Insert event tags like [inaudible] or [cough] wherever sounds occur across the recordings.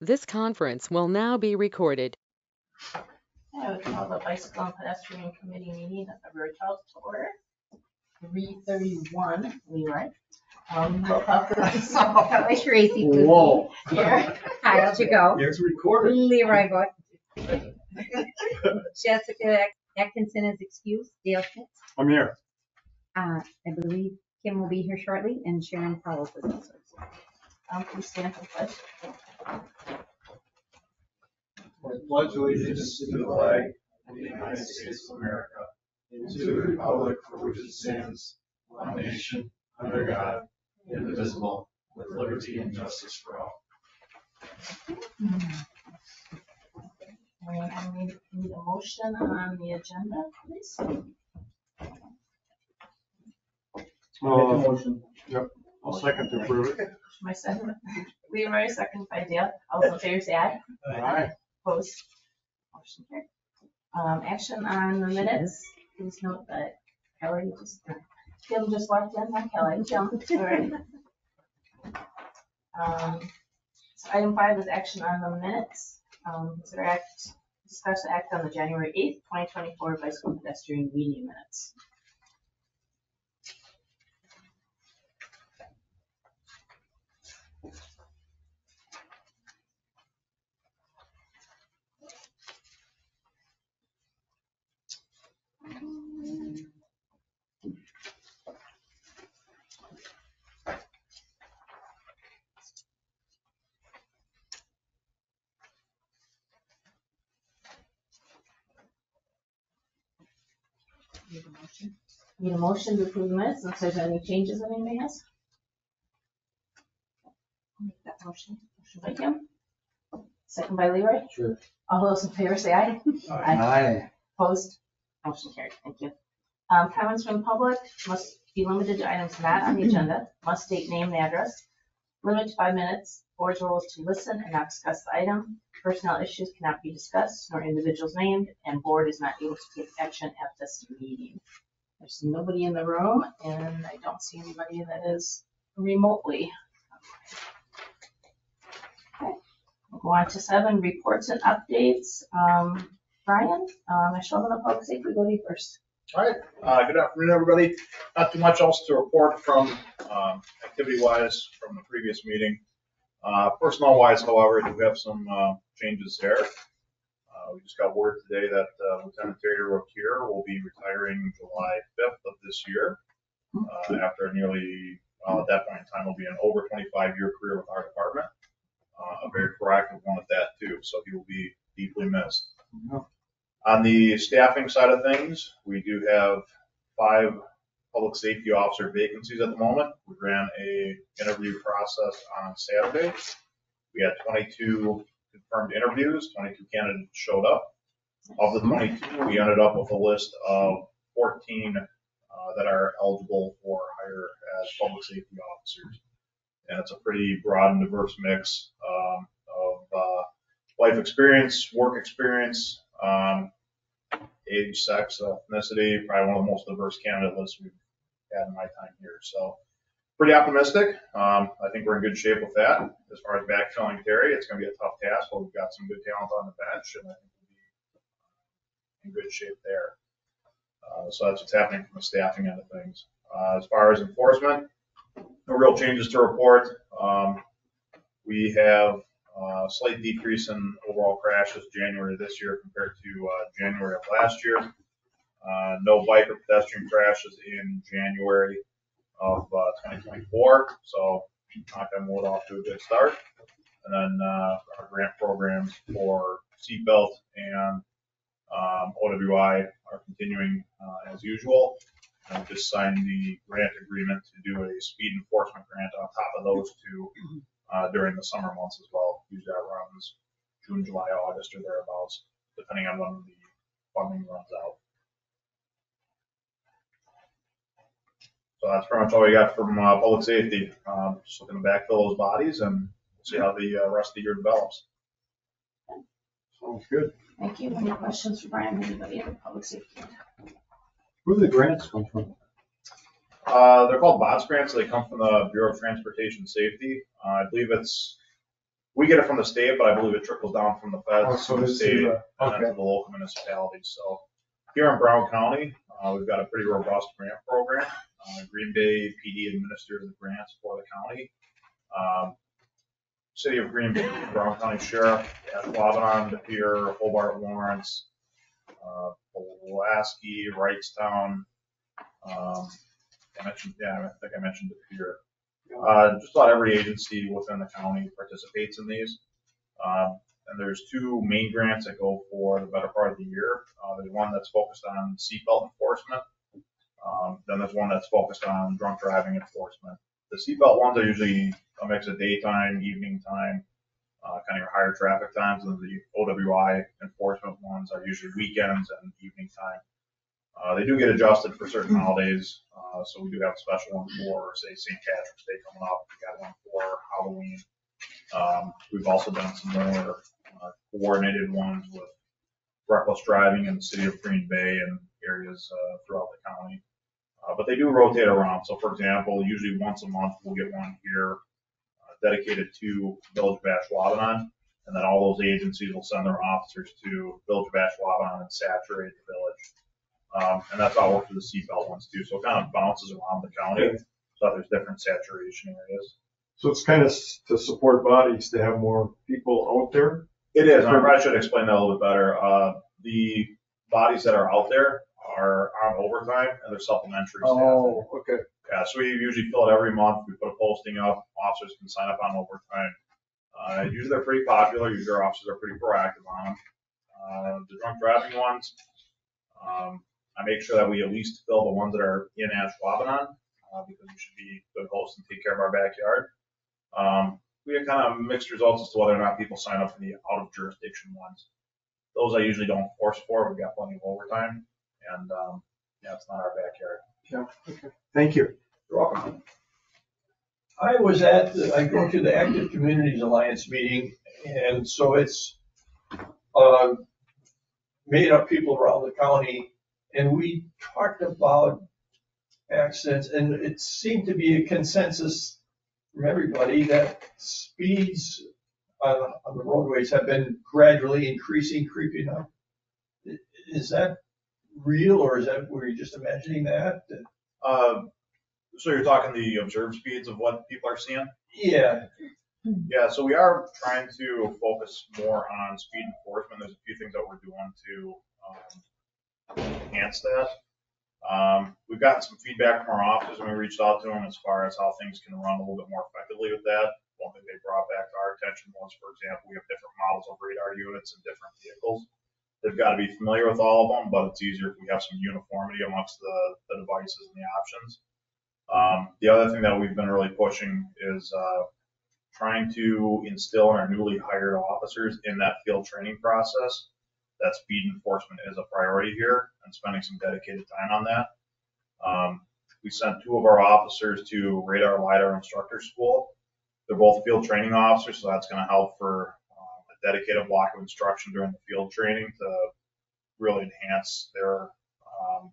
This conference will now be recorded. I would call the bicycle and pedestrian committee meeting of February twelfth to order. Three thirty-one, Leroy. Um, roll call for myself. Kelly Tracy Pucci. Whoa. Here. Kyle Jago. It's recorded. Leroy Butch. [laughs] Jessica Atkinson is excused. Dale Schmitz. I'm here. Uh, I believe Kim will be here shortly and Sharon Powell is also. excused. Um, please stand for the pledge. I pledge allegiance to the flag of the United States of America and to the republic for which it stands, one nation, under God, indivisible, with liberty and justice for all. And I need, need a motion on the agenda, please. motion. Yep, I'll second to approve it. My second, Leroy, second by Dale. All those in favor say aye. Aye. Opposed? Motion carried. Um, action on the minutes, please note that Kelly just, Kim just walked in, not Kelly, Jim, alright. Um, so item five is action on the minutes, um, consider act, discuss act on the January eighth, twenty twenty-four bicycle pedestrian meeting minutes. Need a motion to approve the minutes, if there's any changes that anybody has? I'll Make that motion, motion by Kim. Second by Leroy. Sure. All those in favor say aye. Aye. Opposed? Motion carried. Thank you. Um, comments from the public must be limited to items not on the agenda, must state name and address. Limit to five minutes. Board's role is to listen and not discuss the item. Personnel issues cannot be discussed nor individuals named, and board is not able to take action at this meeting. There's nobody in the room, and I don't see anybody that is remotely. Okay, We'll go on to seven, reports and updates. Um, Brian, um, I show them the public safety, go to you first. All right, uh, good afternoon, everybody. Not too much else to report from, um, activity-wise from the previous meeting. Uh, personnel-wise, however, we have some, uh, changes there. Uh, we just got word today that uh, Lieutenant Terry Rokier will be retiring July fifth of this year. Uh, after nearly, uh, at that point in time, will be an over twenty-five year career with our department. Uh, a very proactive one at that too, so he will be deeply missed. On the staffing side of things, we do have five public safety officer vacancies at the moment. We ran a interview process on Saturday. We had twenty-two confirmed interviews, twenty-two candidates showed up. Of the twenty-two, we ended up with a list of fourteen uh, that are eligible for hire as public safety officers. And it's a pretty broad and diverse mix um, of uh, life experience, work experience, um, age, sex, ethnicity, probably one of the most diverse candidate lists we've had in my time here. So pretty optimistic. Um, I think we're in good shape with that. As far as backfilling Terry, it's going to be a tough task, but we've got some good talent on the bench and I think we'll be in good shape there. Uh, so that's what's happening from the staffing end of things. Uh, as far as enforcement, no real changes to report. Um, we have uh, slight decrease in overall crashes January this year compared to uh, January of last year. Uh, No bike or pedestrian crashes in January of uh, 2024, so knock on wood off to a good start. And then uh, our grant programs for seatbelt and um, OWI are continuing uh, as usual. We just signed the grant agreement to do a speed enforcement grant on top of those two uh, during the summer months as well. Usually that runs June, July, August, or thereabouts, depending on when the funding runs out. So that's pretty much all we got from uh, public safety. Um, Just looking to backfill those bodies and see how the uh, rest of the year develops. Sounds good. Thank you. Any questions for Brian? Anybody in public safety? Where do the grants come from? Uh, they're called BOTS grants. They come from the Bureau of Transportation Safety. Uh, I believe it's We get it from the state, but I believe it trickles down from the Oh, feds so to the this is, state and then okay. to the local municipalities. So here in Brown County, uh, we've got a pretty robust grant program. Uh, Green Bay PD administers the grants for the county. Um, City of Green Bay, Brown County Sheriff, De Pere, Hobart, Lawrence, uh, Pulaski, Wrightstown. Um, I mentioned, yeah, I think I mentioned De Pere. Uh, just about every agency within the county participates in these. Um, and there's two main grants that go for the better part of the year. Uh, there's one that's focused on seatbelt enforcement. Um, then there's one that's focused on drunk driving enforcement. The seatbelt ones are usually a mix of daytime, evening time, uh, kind of your higher traffic times, and the OWI enforcement ones are usually weekends and evening time. Uh, they do get adjusted for certain holidays, uh, so we do have a special one for, say, St. Patrick's Day coming up. We got one for Halloween. Um, we've also done some more uh, coordinated ones with reckless driving in the city of Green Bay and areas uh, throughout the county. Uh, But they do rotate around. So for example, usually once a month, we'll get one here uh, dedicated to Village of Ashwaubenon. And then all those agencies will send their officers to Village of Ashwaubenon and saturate the village. Um, And that's how it works with the seatbelt ones too. So it kind of bounces around the county. So there's different saturation areas. So it's kind of to support bodies to have more people out there. It is, I probably should explain that a little bit better. Uh, the bodies that are out there are on overtime and they're supplementary staff. Oh, okay. Yeah, so we usually fill it every month. We put a posting up. Officers can sign up on overtime. Uh, usually they're pretty popular. Usually our officers are pretty proactive on them. Uh, the drunk driving ones, um, I make sure that we at least fill the ones that are in Ashwaubenon, uh, because we should be good hosts and take care of our backyard. Um, we have kind of mixed results as to whether or not people sign up for the out of jurisdiction ones. Those I usually don't force for. We've got plenty of overtime and, um, yeah, it's not our backyard. Okay. Thank you. You're welcome. I was at, the- I go to the Active Communities Alliance meeting, and so it's, uh, made up people around the county, and we talked about accidents, and it seemed to be a consensus from everybody that speeds on, on the roadways have been gradually increasing, creeping up. I- Is that real, or is that, were you just imagining that? Uh, so you're talking the observed speeds of what people are seeing? Yeah, Yeah, so we are trying to focus more on speed enforcement. There's a few things that we're doing to um, enhance that. Um, we've gotten some feedback from our officers when we reached out to them as far as how things can run a little bit more effectively with that. One thing they brought back to our attention was, for example, we have different models of radar units and different vehicles. They've got to be familiar with all of them, but it's easier if we have some uniformity amongst the, the devices and the options. Um, the other thing that we've been really pushing is, uh, trying to instill in our newly hired officers in that field training process that speed enforcement is a priority here and spending some dedicated time on that. Um, we sent two of our officers to radar lidar instructor school. They're both field training officers, so that's going to help for dedicated block of instruction during the field training to really enhance their um,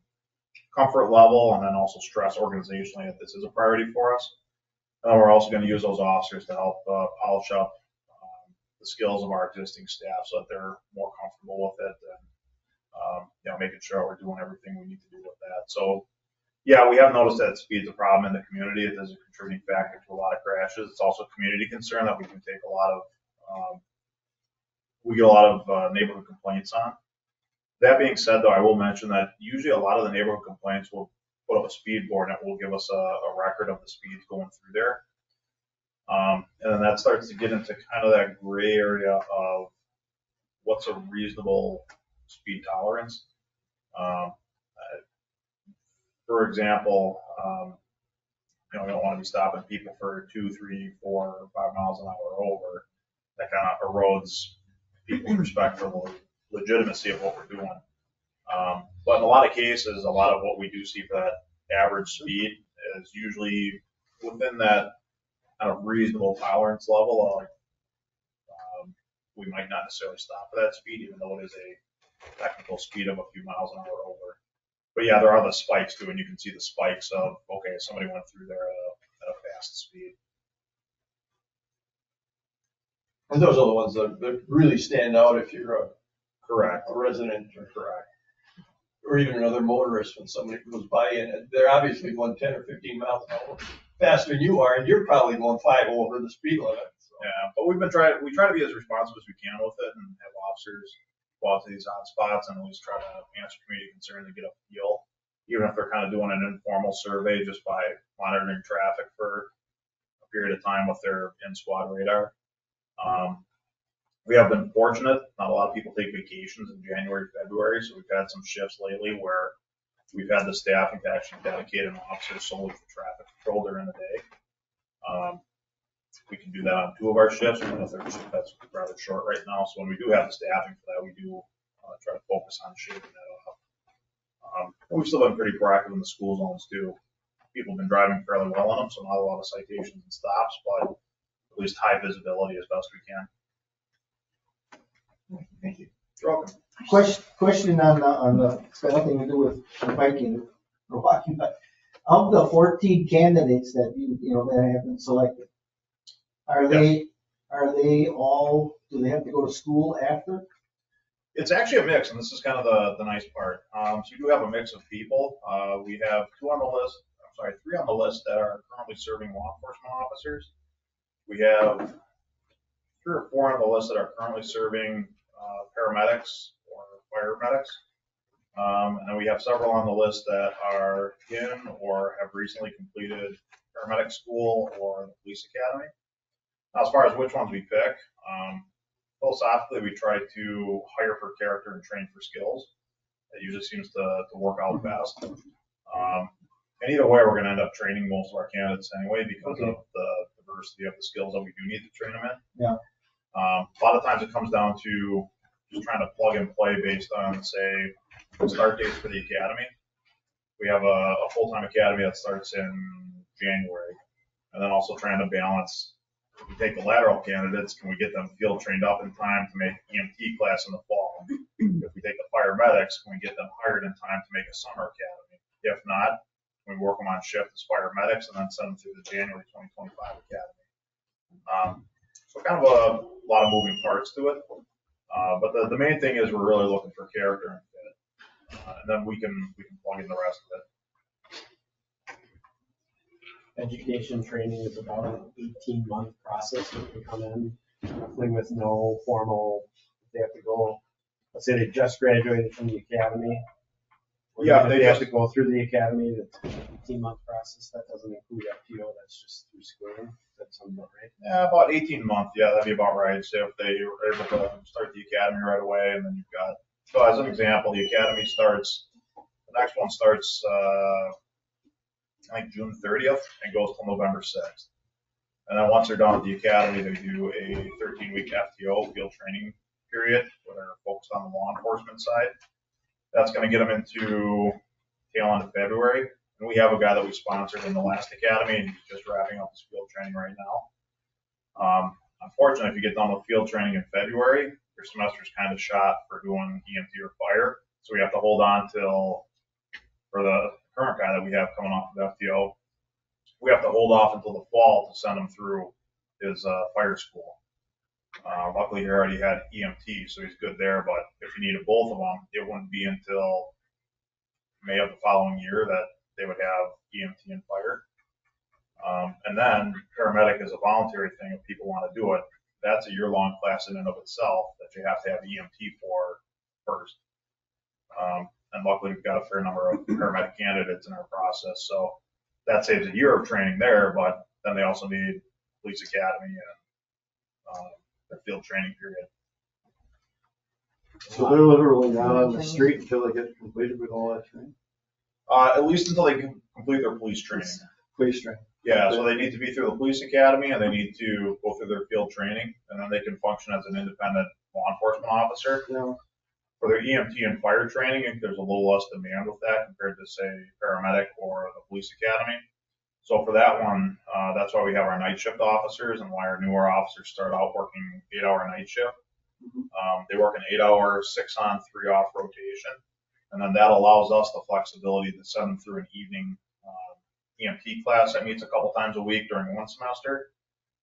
comfort level and then also stress organizationally that this is a priority for us. And we're also going to use those officers to help uh, polish up um, the skills of our existing staff so that they're more comfortable with it and, um, you know, making sure we're doing everything we need to do with that. So, yeah, we have noticed that speed's a problem in the community. It is a contributing factor to a lot of crashes. It's also a community concern that we can take a lot of, um, we get a lot of uh, neighborhood complaints on. That being said, though, I will mention that usually a lot of the neighborhood complaints will put up a speed board it will give us a, a record of the speeds going through there. Um, and then that starts to get into kind of that gray area of what's a reasonable speed tolerance. Um, for example, um, you know, we don't want to be stopping people for two, three, four, five miles an hour over. That kind of erodes people's respect for the legitimacy of what we're doing. Um, but in a lot of cases, a lot of what we do see for that average speed is usually within that kind of reasonable tolerance level. Of, um, we might not necessarily stop for that speed, even though it is a technical speed of a few miles an hour over. But yeah, there are the spikes too, and you can see the spikes of okay, somebody went through there at a, at a fast speed. And those are the ones that, that really stand out if you're a, Correct. a resident or, Correct. or even another motorist when somebody goes by and they're obviously going ten or fifteen miles an hour faster than you are, and you're probably going five over the speed limit. so. Yeah, but we've been trying, we try to be as responsive as we can with it and have officers go out to these hot spots and always try to answer community concerns and get a feel. Even if they're kind of doing an informal survey just by monitoring traffic for a period of time with their in squad radar. Um, we have been fortunate, not a lot of people take vacations in January, February, so we've had some shifts lately where we've had the staffing to actually dedicate an officer solely for traffic control during the day. Um, we can do that on two of our shifts, and the third shift that's rather short right now, so when we do have the staffing for that, we do uh, try to focus on shaving that off. Um, We've still been pretty proactive in the school zones too. People have been driving fairly well on them, so not a lot of citations and stops, but at least high visibility as best we can. Thank you. You're welcome. Question, question on, the- on the, it's got nothing to do with biking or walking, but of the fourteen candidates that you, you know, that have been selected, are they, are they all, do they have to go to school after? It's actually a mix, and this is kind of the, the nice part. Um, so you do have a mix of people. Uh, we have two on the list, I'm sorry, three on the list that are currently serving law enforcement officers. We have three or four on the list that are currently serving, uh, paramedics or paramedics. Um, and then we have several on the list that are in or have recently completed paramedic school or the police academy. Now, as far as which ones we pick, um, philosophically, we try to hire for character and train for skills. It usually seems to, to work out best. Um, and either way, we're gonna end up training most of our candidates anyway because of the diversity of the skills that we do need to train them in. Yeah. Um, a lot of times it comes down to just trying to plug and play based on, say, start dates for the academy. We have a, a full-time academy that starts in January. And then also trying to balance if we take the lateral candidates, can we get them field trained up in time to make EMT class in the fall? If we take the fire medics, can we get them hired in time to make a summer academy? If not, we work them on shift as paramedics and then send them through the January 2025 academy. Um, so kind of a lot of moving parts to it. Uh, but the, the main thing is we're really looking for character and fit. Uh, and then we can, we can plug in the rest of it. education training is about an eighteen month process when can come in, roughly with no formal, they have to go, let's say they just graduated from the academy. Yeah, they have to go through the academy, that's an eighteen month process, that doesn't include FTO, that's just through schooling, that's something, right? Yeah, about eighteen months, yeah, that'd be about right, so if they were able to start the academy right away, and then you've got, so as an example, the academy starts, the next one starts, uh, I think June thirtieth, and goes till November sixth. And then once they're done with the academy, they do a thirteen week FTO, field training period, where they're focused on the law enforcement side. That's gonna get them into tail end of February, and we have a guy that we sponsored in the last academy, and he's just wrapping up his field training right now. Um, unfortunately, if you get done with field training in February, your semester's kind of shot for doing EMT or fire. So we have to hold on till, for the current guy that we have coming off of FTO, we have to hold off until the fall to send him through his, uh, fire school. Uh, luckily he already had EMT, so he's good there, but if you needed both of them, it wouldn't be until May of the following year that they would have EMT and fire. Um, and then paramedic is a voluntary thing if people want to do it. That's a year-long class in and of itself that you have to have EMT for first. Um, and luckily we've got a fair number of paramedic candidates in our process, so that saves a year of training there, but then they also need police academy and, um, their field training period. So they're literally not on the street until they get completed with all that training, Uh, at least until they can complete their police training. police training. Yeah, so they need to be through the police academy and they need to go through their field training and then they can function as an independent law enforcement officer. Now, For their EMT and fire training, there's a little less demand with that compared to say paramedic or the police academy. So for that one, uh, that's why we have our night shift officers and why our newer officers start out working eight hour night shift. Um, they work an eight hour, six on, three off rotation. And then that allows us the flexibility to send them through an evening, um, EMT class that meets a couple times a week during one semester.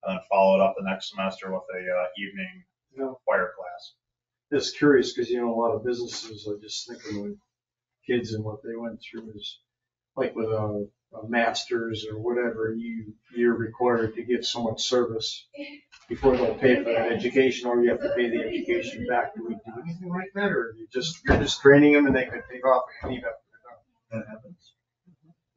and then follow it up the next semester with a uh, evening Yeah. fire class. Just curious, because you know, a lot of businesses are just thinking with kids and what they went through is like with a, a master's or whatever, you, you're required to give so much service before they'll pay for that education, or you have to pay the education back. Do we do anything like that, or you just, you're just training them and they could take off and leave after they're done? That happens.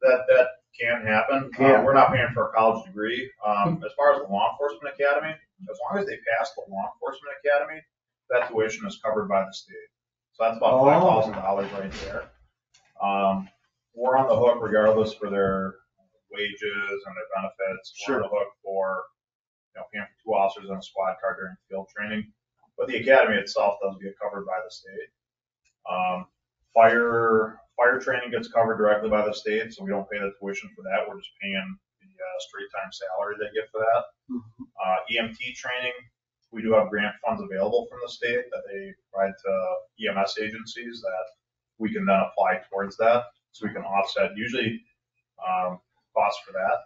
That, that can happen. Yeah. Uh, we're not paying for a college degree. Um, as far as the law enforcement academy, as long as they pass the law enforcement academy, that tuition is covered by the state. So that's about Oh. five thousand dollars right there. Um, we're on the hook regardless for their wages and their benefits. We're on the hook for, you know, paying for two officers and a squad car during field training. But the academy itself does get covered by the state. Um, fire, fire training gets covered directly by the state, so we don't pay the tuition for that. We're just paying the uh, straight time salary they get for that. Uh, EMT training, we do have grant funds available from the state that they provide to EMS agencies that we can then apply towards that, so we can offset usually um, costs for that.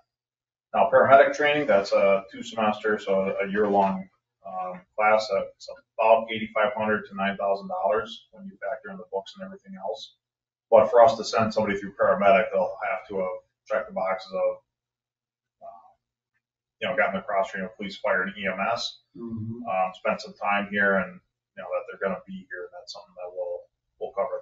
Now paramedic training, that's a two semester, so a year long um, class. It's about 8,500 to nine thousand dollars when you factor in the books and everything else. But for us to send somebody through paramedic, they'll have to have checked the boxes of, uh, you know, gotten the cross training of police, fire, and EMS um, spend some time here and, you know, that they're gonna be here, And that's something that we'll, we'll cover at that point.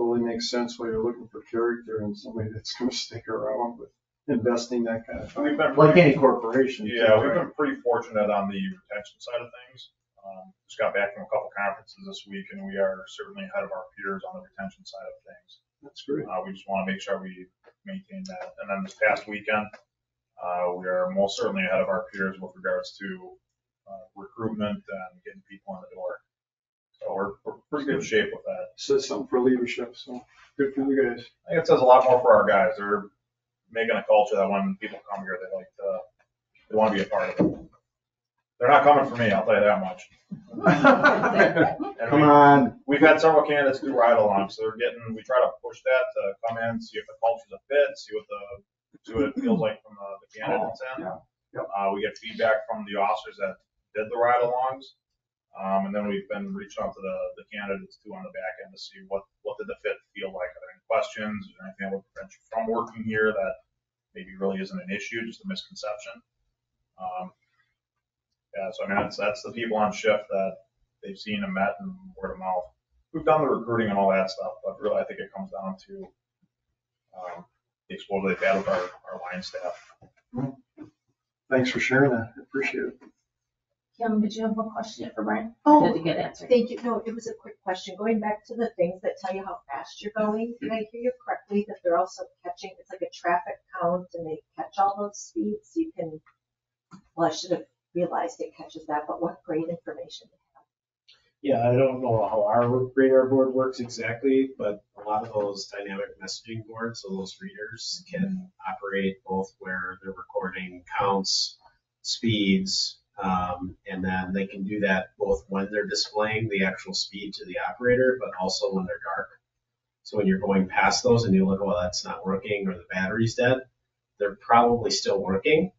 Totally makes sense when you're looking for character and somebody that's gonna stick around with investing that kind of we've time. been Like pretty, any corporation. too, yeah, we've right? been pretty fortunate on the retention side of things. Um, just got back from a couple conferences this week and we are certainly ahead of our peers on the retention side of things. That's great. Uh, we just wanna make sure we maintain that. And then this past weekend, uh, we are most certainly ahead of our peers with regards to, uh, recruitment and getting people in the door. So we're, we're pretty good shape with that. Says something for leadership, so good for you guys. I think it says a lot more for our guys. They're making a culture that when people come here, they like to, they want to be a part of it. They're not coming for me, I'll tell you that much. And Come we, on. we've had several candidates do ride along, so they're getting, we try to push that to come in, see if the culture's a fit, see what the, see what it feels like from the, the candidates end. yeah, yep. Uh, we get feedback from the officers that did the ride alongs. Um, and then we've been reaching out to the, the candidates too on the back end to see what, what did the fit feel like? Are there any questions? Is there anything that would prevent you from working here that maybe really isn't an issue, just a misconception? Um, yeah, so I mean, that's, that's the people on shift that they've seen and met and word of mouth. We've done the recruiting and all that stuff, but really I think it comes down to, um, the exposure they've had with our, our line staff. Thanks for sharing that. I Appreciate it. Kim, did you have a question for Brian? Oh. Did it get answered? Thank you. No, it was a quick question. Going back to the things that tell you how fast you're going, did I hear you correctly that they're also catching, it's like a traffic count and they catch all those speeds? You can, well, I should have realized it catches that, but what great information. Yeah, I don't know how our radar board works exactly, but a lot of those dynamic messaging boards, so those readers can operate both where they're recording counts, speeds, um, and then they can do that both when they're displaying the actual speed to the operator, but also when they're dark. So when you're going past those and you look, oh, that's not working or the battery's dead, they're probably still working.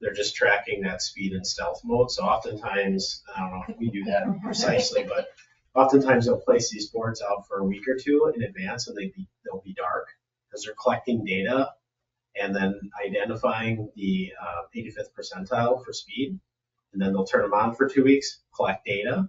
They're just tracking that speed in stealth mode. So oftentimes, I don't know if we do that [laughs] precisely, but oftentimes they'll place these boards out for a week or two in advance and they be, they'll be dark because they're collecting data and then identifying the uh, 85th percentile for speed. And then they'll turn them on for two weeks, collect data,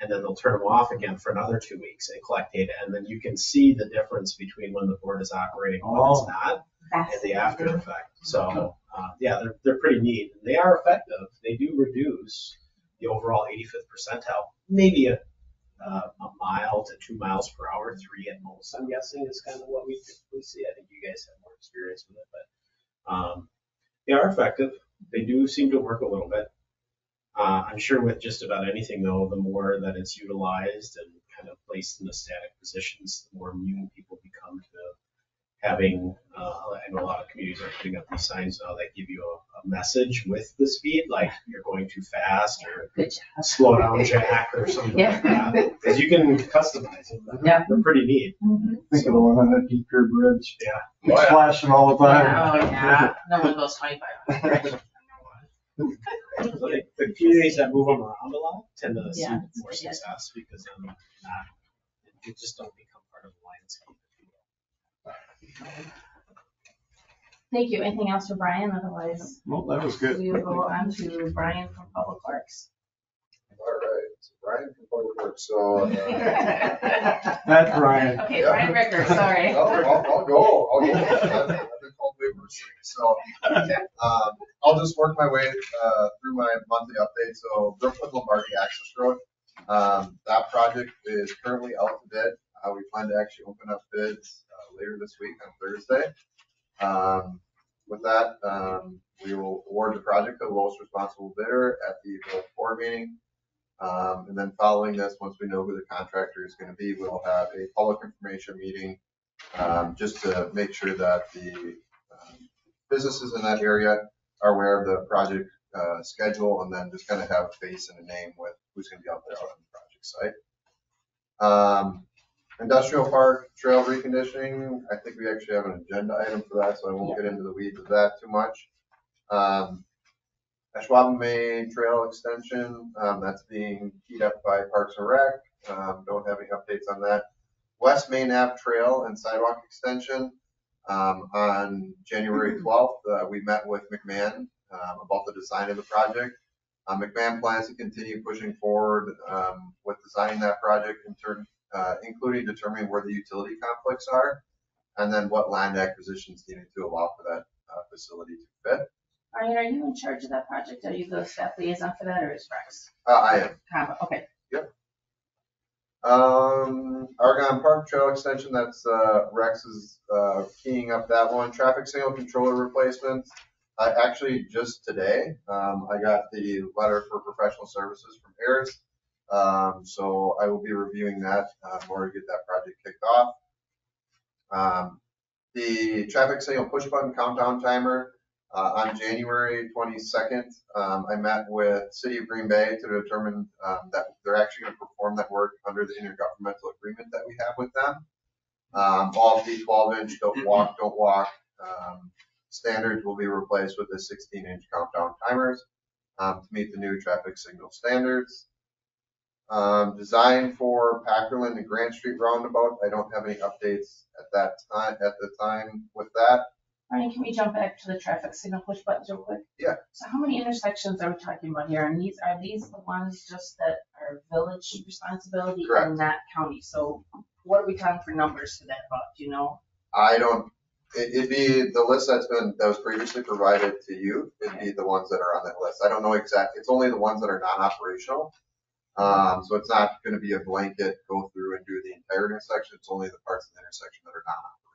and then they'll turn them off again for another two weeks and collect data. And then you can see the difference between when the board is operating and when Oh. it's not and the after effect. So, uh, yeah, they're, they're pretty neat. They are effective. They do reduce the overall 85th percentile, maybe a, uh, a mile to two miles per hour, three at most, I'm guessing is kind of what we typically see. I think you guys have more experience with it, but, um, they are effective. They do seem to work a little bit. Uh, I'm sure with just about anything though, the more that it's utilized and kind of placed in the static positions, the more immune people become to having, uh, I know a lot of communities are putting up these signs now that give you a, a message with the speed, like you're going too fast or Good job. slow down Jack or something like that. Because you can customize them. Yeah. They're pretty neat. Think of the one on that De Pere Bridge. Yeah. It's flashing all the time. Oh, yeah. No one goes twenty-five. [laughs] [laughs] So the, the communities that move them around a lot tend to see Yeah. more success because then not, they just don't become part of the landscape. if you will. Thank you. Anything else for Brian? Otherwise, Well, that was good. we will go on to Brian from Public Works. All right, so Brian from Public Works, so. uh, [laughs] That's Brian. Okay, Brian Ricker, sorry. [laughs] I'll, I'll I'll go, I'll go. I've I've been called way worse things, so, um, I'll just work my way, uh, through my monthly update. So Brookwood Lombardi Access Road, um, that project is currently out to bid. Uh, we plan to actually open up bids, uh, later this week on Thursday. Um, with that, um, we will award the project to the lowest responsible bidder at the village board meeting. Um, and then following this, once we know who the contractor is gonna be, we'll have a public information meeting, um, just to make sure that the, um, businesses in that area are aware of the project, uh, schedule, and then just kind of have a face and a name with who's gonna be out there on the project site. Um, industrial park trail reconditioning, I think we actually have an agenda item for that, so I won't get into the weeds of that too much. Um, Ashwaubenon Main Trail Extension, um, that's being keyed up by Parks and Rec. Um, don't have any updates on that. West Main Ave Trail and Sidewalk Extension, um, on January twelfth, uh, we met with McMahon, um, about the design of the project. Uh, McMahon plans to continue pushing forward, um, with designing that project in turn, uh, including determining where the utility conflicts are. And then what land acquisitions needed to allow for that, uh, facility to fit. Are you in charge of that project? Are you the staff liaison for that or is Rex? Uh, I am. Combo, okay. Um, Argonne Park Trail Extension, that's, uh, Rex is, uh, keying up that one. Traffic signal controller replacements. I actually, just today, um, I got the letter for professional services from Harris. Um, so I will be reviewing that, uh, in order to get that project kicked off. Um, the traffic signal push button countdown timer, uh, on January twenty-second, um, I met with City of Green Bay to determine, um, that they're actually gonna perform that work under the intergovernmental agreement that we have with them. Um, all of the twelve inch don't walk, don't walk, um, standards will be replaced with the sixteen inch countdown timers, um, to meet the new traffic signal standards. Um, design for Packerland and Grant Street roundabout, I don't have any updates at that time, at the time with that. Brian, can we jump back to the traffic signal push buttons real quick? Yeah. So how many intersections are we talking about here? And these, are these the ones just that are village responsibility Correct. and not county? So what are we talking for numbers for that about, do you know? I don't, it, it'd be the list that's been, that was previously provided to you, it'd be the ones that are on that list. I don't know exact, it's only the ones that are non-operational. Um, so it's not gonna be a blanket, go through and do the entire intersection, it's only the parts of the intersection that are non-operational.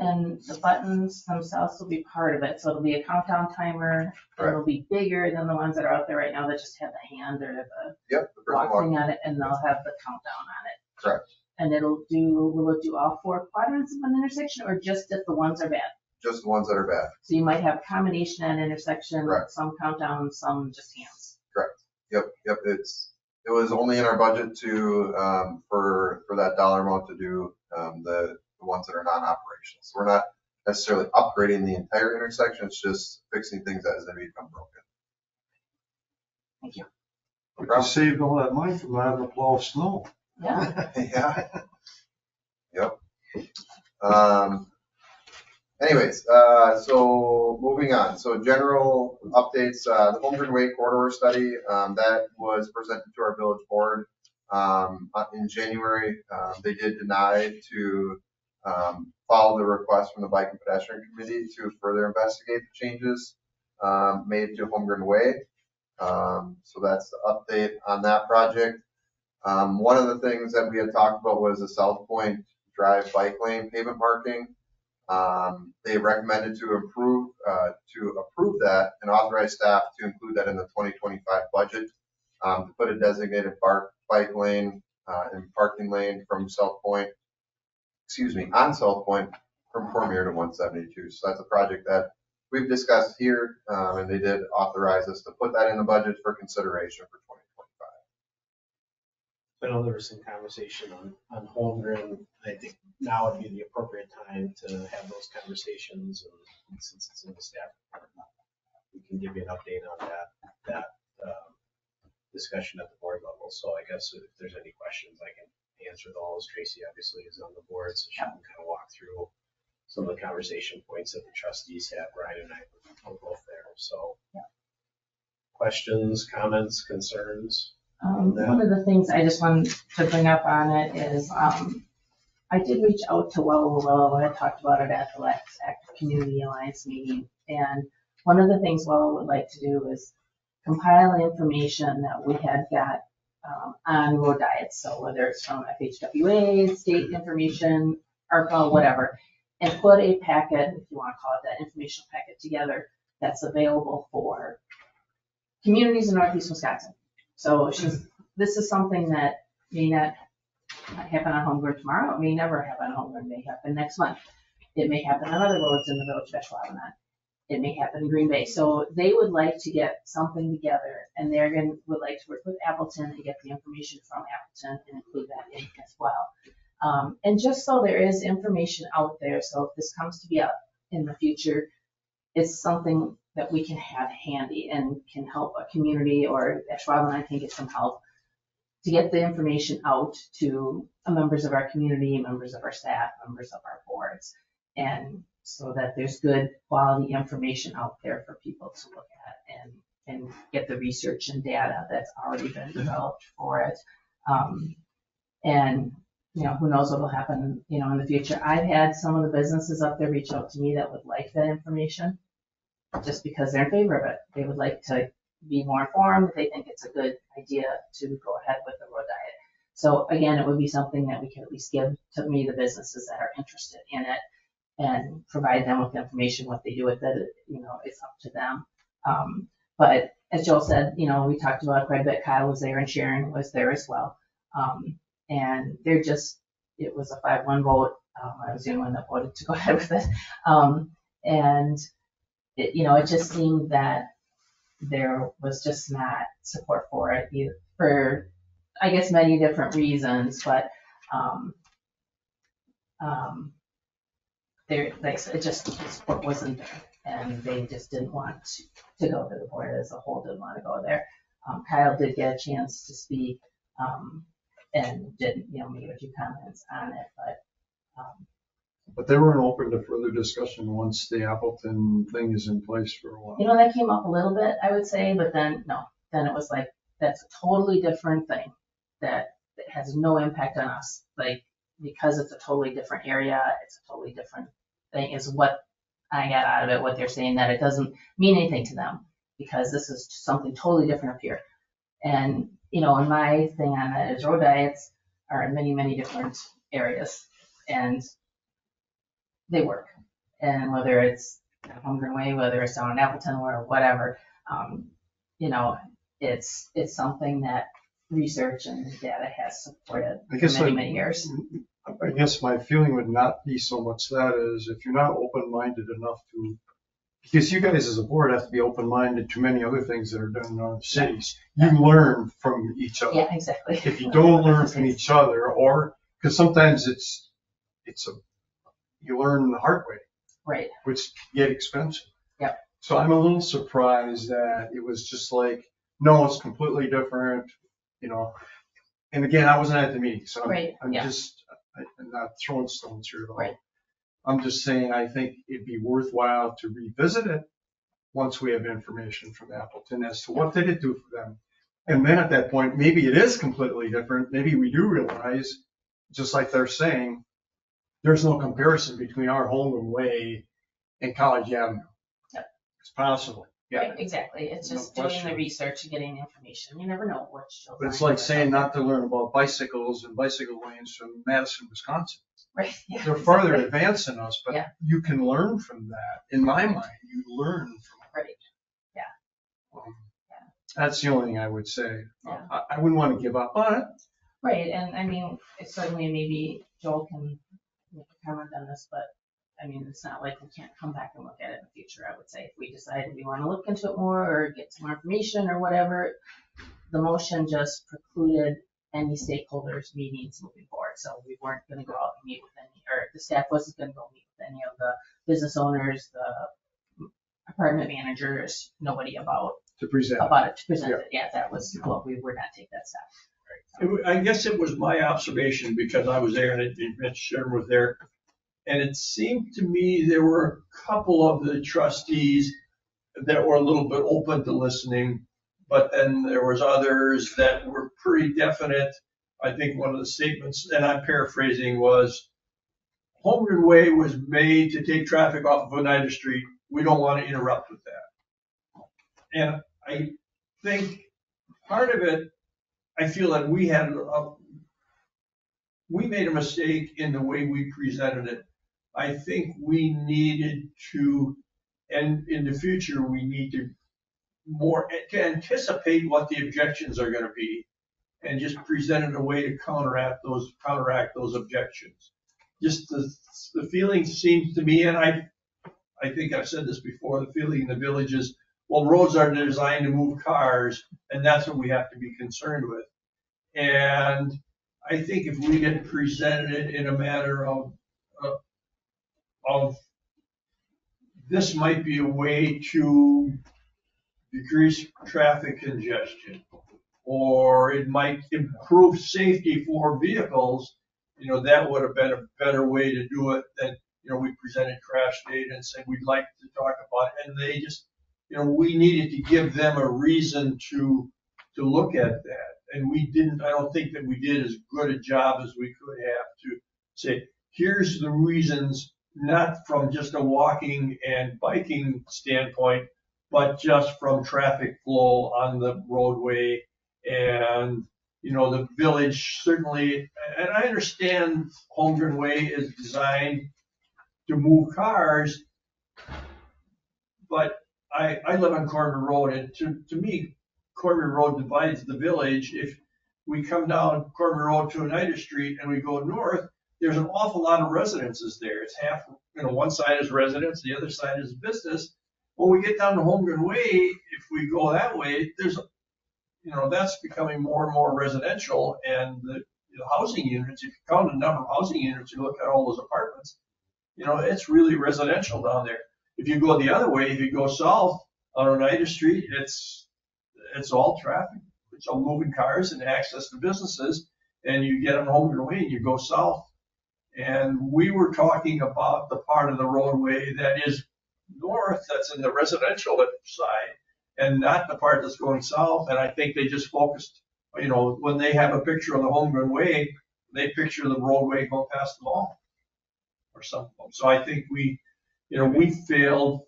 And the buttons themselves will be part of it, so it'll be a countdown timer. and It'll be bigger than the ones that are out there right now that just have the hand or the Yep, the block thing on it, and they'll have the countdown on it. Correct. And it'll do, will it do all four quadrants of an intersection, or just if the ones are bad? just the ones that are bad. So you might have combination at an intersection, Correct. some countdown, some just hands. Correct. Yep, yep, it's, it was only in our budget to, um, for, for that dollar amount to do, um, the, the ones that are non-operational. So we're not necessarily upgrading the entire intersection, it's just fixing things as they become broken. Thank you. But you saved all that money from having to plow snow. Yeah, [laughs] Yeah. Yep. Um, anyways, uh, so moving on. So general updates, uh, the Holmgren Way corridor study, um, that was presented to our village board, um, uh, in January. Uh, they did deny to, um, follow the request from the Bike and Pedestrian Committee to further investigate the changes, um, made to Holmgren Way. Um, so that's the update on that project. Um, one of the things that we had talked about was the South Point Drive bike lane pavement marking. Um, they recommended to improve, uh, to approve that and authorize staff to include that in the twenty twenty-five budget. Um, to put a designated bike lane, uh, and parking lane from South Point, excuse me, on South Point from Cormier to one seventy-two. So that's a project that we've discussed here, um, and they did authorize us to put that in the budget for consideration for twenty twenty-five. I know there was some conversation on, on Holmgren. I think now would be the appropriate time to have those conversations and since it's in the staff. We can give you an update on that, that, um, discussion at the board level. So I guess if there's any questions, I can answer those. Tracy obviously is on the board, so she can kind of walk through some of the conversation points that the trustees had. Brian and I were both there, so. Questions, comments, concerns? Um, one of the things I just wanted to bring up on it is, um, I did reach out to Willow Willow, I talked about it at the last Active Community Alliance meeting. And one of the things Willow would like to do is compile information that we had got, um, on road diets. So whether it's from FHWA, state information, ARPA, whatever. And put a packet, if you want to call it that, informational packet together that's available for communities in northeast Wisconsin. So she's, this is something that may not happen on Holmgren tomorrow, it may never happen on Holmgren, it may happen next month. It may happen on other roads in the village of Ashwaubenon. It may happen in Green Bay. So they would like to get something together and they're going, to would like to work with Appleton and get the information from Appleton and include that in as well. Um, and just so there is information out there, so if this comes to be up in the future, it's something that we can have handy and can help a community or Ashwaubenon can get some help to get the information out to members of our community, members of our staff, members of our boards. And so that there's good quality information out there for people to look at and, and get the research and data that's already been developed for it. Um, and, you know, who knows what will happen, you know, in the future. I've had some of the businesses up there reach out to me that would like that information just because they're in favor of it. They would like to be more informed. They think it's a good idea to go ahead with the road diet. So again, it would be something that we could at least give to me, the businesses that are interested in it and provide them with information, what they do with it, you know, it's up to them. Um, but as Joel said, you know, we talked about it quite a bit. Kyle was there and Sharon was there as well. Um, and they're just, it was a five one vote. Um, I was the only one that voted to go [laughs] ahead with it. Um, and it, you know, it just seemed that there was just not support for it for, I guess, many different reasons, but, um, um, there, like, it just, the support wasn't there, and they just didn't want to, to go to the board as a whole, didn't want to go there. Um, Kyle did get a chance to speak, um, and did, you know, make a few comments on it, but, um, But they weren't open to further discussion once the Appleton thing is in place for a while. You know, that came up a little bit, I would say, but then, no, then it was like, that's a totally different thing that, that has no impact on us. Like, because it's a totally different area, it's a totally different thing, is what I got out of it, what they're saying, that it doesn't mean anything to them, because this is something totally different up here. And, you know, and my thing on that is road diets are in many, many different areas, and they work. And whether it's Holmgren Way, whether it's down in Appleton or whatever, um, you know, it's, it's something that research and data has supported I for many, I- many years. I guess my feeling would not be so much that is if you're not open-minded enough to, because you guys as a board have to be open-minded to many other things that are done in other cities. You learn from each other. Yeah, exactly. If you don't [laughs] learn from each other, or, because sometimes it's, it's a, you learn the hard way, Right, which get expensive. Yep. So I'm a little surprised that it was just like, no, it's completely different, you know. And again, I wasn't at the meeting, so I'm, Right, I'm yeah. just, I'm not throwing stones here at all. Right. I'm just saying, I think it'd be worthwhile to revisit it once we have information from Appleton as to what did it do for them. And then at that point, maybe it is completely different. Maybe we do realize, just like they're saying, there's no comparison between our Holmgren Way and College Avenue. It's possible, yeah. right, exactly. It's No just doing the question. research and getting information. You never know what you'll But it's find. like saying not to learn about bicycles and bicycle lanes from Madison, Wisconsin. Right, [laughs] yeah. They're farther exactly. advanced than us, but Yeah. you can learn from that. In my mind, you learn from. Right, yeah. Um, Yeah. That's the only thing I would say. Yeah. I, I wouldn't want to give up on it. Right, and I mean, it's certainly maybe Joel can make a comment on this, but I mean, it's not like we can't come back and look at it in the future, I would say. If we decide we want to look into it more or get some more information or whatever, the motion just precluded any stakeholders meetings moving forward. So we weren't going to go out and meet with any, or the staff wasn't going to go meet with any of the business owners, the apartment managers, nobody about, To present. about it to present it. Yeah, that was, well, we were not take that step. It wa- I guess it was my observation because I was there and it, and Mitch Sherman was there. And it seemed to me there were a couple of the trustees that were a little bit open to listening. But then there was others that were pretty definite. I think one of the statements, and I'm paraphrasing, was Holmgren Way was made to take traffic off of Oneida Street. We don't want to interrupt with that. And I think part of it I feel that we had, a- we made a mistake in the way we presented it. I think we needed to, and in the future, we need to more, to anticipate what the objections are gonna be and just present it a way to counteract those, counteract those objections. Just the, the feeling seems to me, and I, I think I've said this before, the feeling in the village is, well, roads are designed to move cars, and that's what we have to be concerned with. And I think if we had presented it in a matter of- of, this might be a way to decrease traffic congestion, or it might improve safety for vehicles, you know, that would have been a better way to do it than, you know, we presented crash data and said, we'd like to talk about it, and they just, you know, we needed to give them a reason to, to look at that. And we didn't, I don't think that we did as good a job as we could have to say, here's the reasons, not from just a walking and biking standpoint, but just from traffic flow on the roadway. And, you know, the village certainly, and I understand Holmgren Way is designed to move cars, but I, I live on Cormier Road, and to, to me, Cormier Road divides the village. If we come down Cormier Road to Oneida Street and we go north, there's an awful lot of residences there. It's half, you know, one side is residence, the other side is business. When we get down to Holmgren Way, if we go that way, there's, you know, that's becoming more and more residential and the, the housing units, if you count the number of housing units, you look at all those apartments, you know, it's really residential down there. If you go the other way, if you go south on Oneida Street, it's, it's all traffic. It's all moving cars and access to businesses. And you get on Holmgren Way and you go south. And we were talking about the part of the roadway that is north, that's in the residential side, and not the part that's going south. And I think they just focused, you know, when they have a picture of the Holmgren Way, they picture the roadway going past the mall or something. So I think we, you know, we failed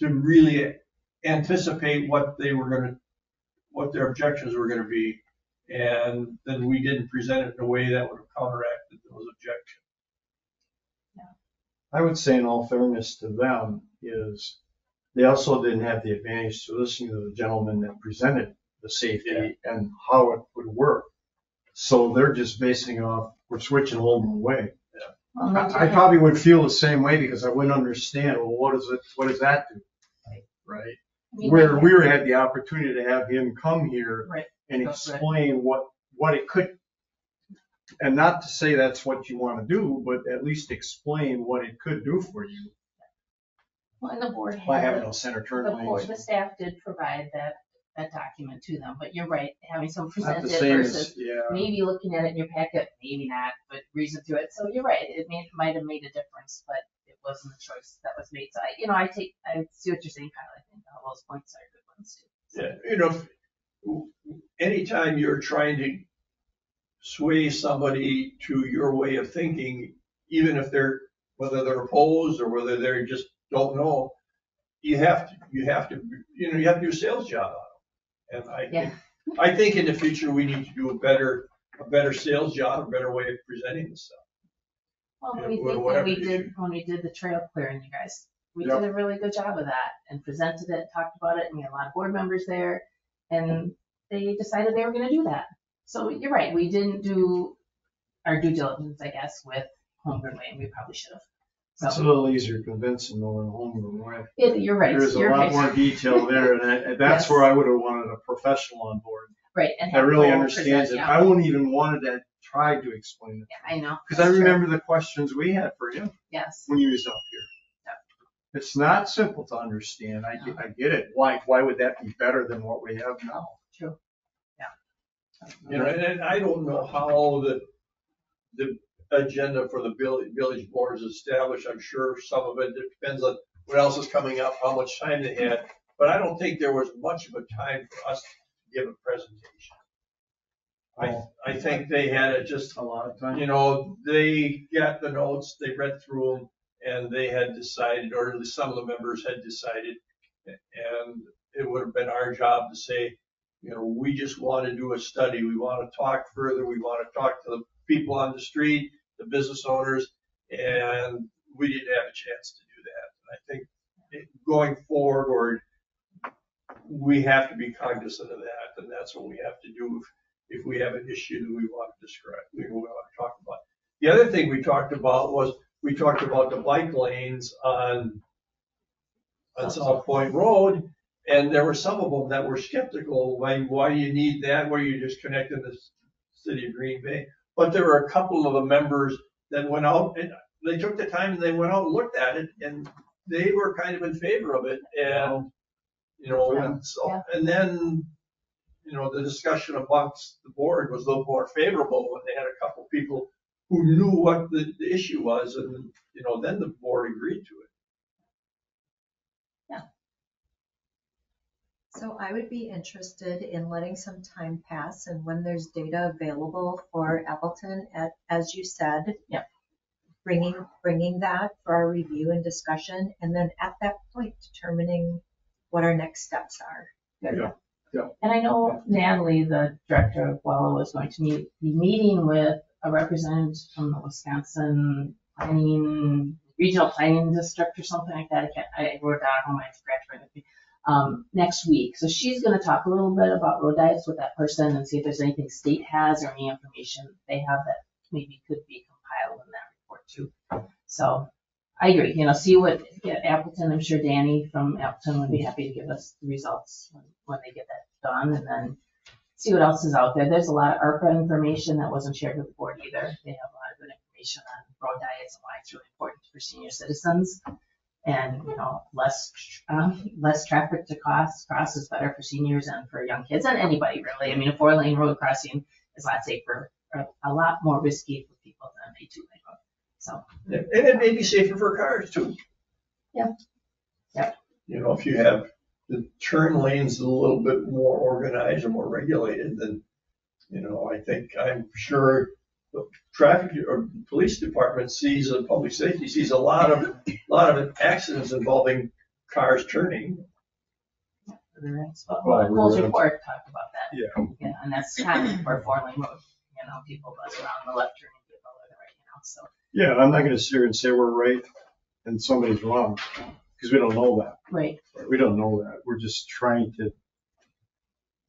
to really anticipate what they were gonna, what their objections were gonna be. And then we didn't present it in a way that would have counteracted those objections. I would say in all fairness to them is they also didn't have the advantage to listening to the gentleman that presented the safety and how it would work. So they're just basing off, we're switching Holmgren way. Well, they I I probably would feel the same way because I wouldn't understand, well, what is it, what does that do? Right? I Where we had the opportunity to have him come here Right. and That's right. explain what, what it could, and not to say that's what you want to do, but at least explain what it could do for you Well, and the board by had, having the those center turn board, lanes. the staff did provide that, that document to them, but you're right, having someone Not present the it same versus as, yeah. maybe looking at it in your packet, maybe not, but reason to it. So you're right, it may, might have made a difference, but it wasn't a choice that was made. So I, you know, I take, I see what you're saying, Kyle, I think all those points are good ones too. Yeah, you know, anytime you're trying to sway somebody to your way of thinking, even if they're, whether they're opposed or whether they just don't know, you have to, you have to, you know, you have to do a sales job on them. And I think, I think in the future, we need to do a better, a better sales job, a better way of presenting this stuff. Well, Yeah, when we think when we did, when we did the trail clearing, you guys, we Yep. did a really good job of that and presented it, talked about it, and we had a lot of board members there. And they decided they were gonna do that. So you're right, we didn't do our due diligence, I guess, with Holmgren Way, and we probably should have. It's a So, little easier convincing though in Holmgren way. it- you're right. There's a you're lot right. more detail there and I- and that's [laughs] Yes. where I would have wanted a professional on board Right, and. that have really full understands it. present- I wouldn't even wanted to try to explain it. Yeah, I know. Because I That's true. remember the questions we had for him Yes, when he was up here. It's not simple to understand. I, get- I get it. Why, why would that be better than what we have now? You know, and and I don't know how the, the agenda for the village, village board is established. I'm sure some of it depends on what else is coming up, how much time they had. But I don't think there was much of a time for us to give a presentation. I, I think they had it just A lot of time. you know, they got the notes, they read through them, and they had decided, or at least some of the members had decided. And it would have been our job to say, you know, we just want to do a study, we want to talk further, we want to talk to the people on the street, the business owners, and we didn't have a chance to do that. And I think going forward, we have to be cognizant of that, and that's what we have to do if, if we have an issue that we want to describe, we want to talk about. The other thing we talked about was, we talked about the bike lanes on, on South Point Road, and there were some of them that were skeptical, why, why do you need that, where you just connecting the city of Green Bay? But there were a couple of the members that went out, and they took the time and they went out and looked at it, and they were kind of in favor of it, and, you know, and so, and then, you know, the discussion amongst the board was a little more favorable when they had a couple people who knew what the, the issue was, and, you know, then the board agreed to it. So I would be interested in letting some time pass and when there's data available for Appleton, at, as you said. Yep. Bringing, bringing that for our review and discussion, and then at that point determining what our next steps are. Yeah. And I know Natalie, the director of Wello, is going to meet, be meeting with a representative from the Wisconsin Planning, Regional Planning District or something like that. I can't, I wrote it down on my scratch right with me. Um, next week. So she's gonna talk a little bit about road diets with that person and see if there's anything state has or any information they have that maybe could be compiled in that report too. So I agree, you know, see what, Appleton, I'm sure Danny from Appleton would be happy to give us the results when, when they get that done and then see what else is out there. There's a lot of AARP information that wasn't shared with the board either. They have a lot of good information on road diets and why it's really important for senior citizens. And, you know, less, um, less traffic to cross, cross is better for seniors and for young kids and anybody really. I mean, a four lane road crossing is a lot safer, a lot more risky for people than a two lane road. So, And it may be safer for cars too. Yeah. Yep. You know, if you have the turn lanes a little bit more organized and more regulated, then, you know, I think, I'm sure the traffic or police department sees, and public safety sees a lot of, lot of accidents involving cars turning. that's Well, what we Cole's were- report talked about that. Yeah. Yeah, and that's happening for four lane road, you know, people buzz around the left turn and people are the right now, so. Yeah, I'm not gonna sit here and say we're right and somebody's wrong, because we don't know that. Right. We don't know that. We're just trying to,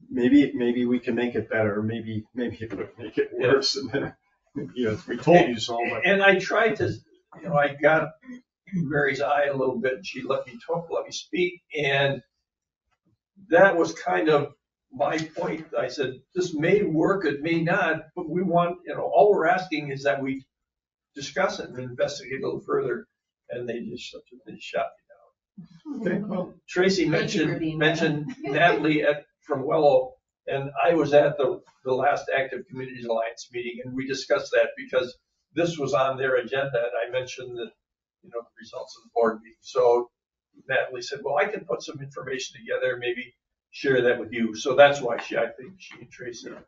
maybe, maybe we can make it better, maybe, maybe it would make it worse, and then, you know, we told you so, but. And I tried to, you know, I got Mary's eye a little bit, and she let me talk, let me speak, and that was kind of my point. I said, this may work, it may not, but we want, you know, all we're asking is that we discuss it and investigate a little further, and they just, they shot me down. Okay, [laughs] well, Tracy Thank you for mentioned, being mentioned [laughs] Natalie at, from Wello, and I was at the, the last Active Communities Alliance meeting, and we discussed that because this was on their agenda, and I mentioned that, you know, the results of the board meeting. So Natalie said, well, I can put some information together, maybe share that with you. So that's why she, I think she and Tracy are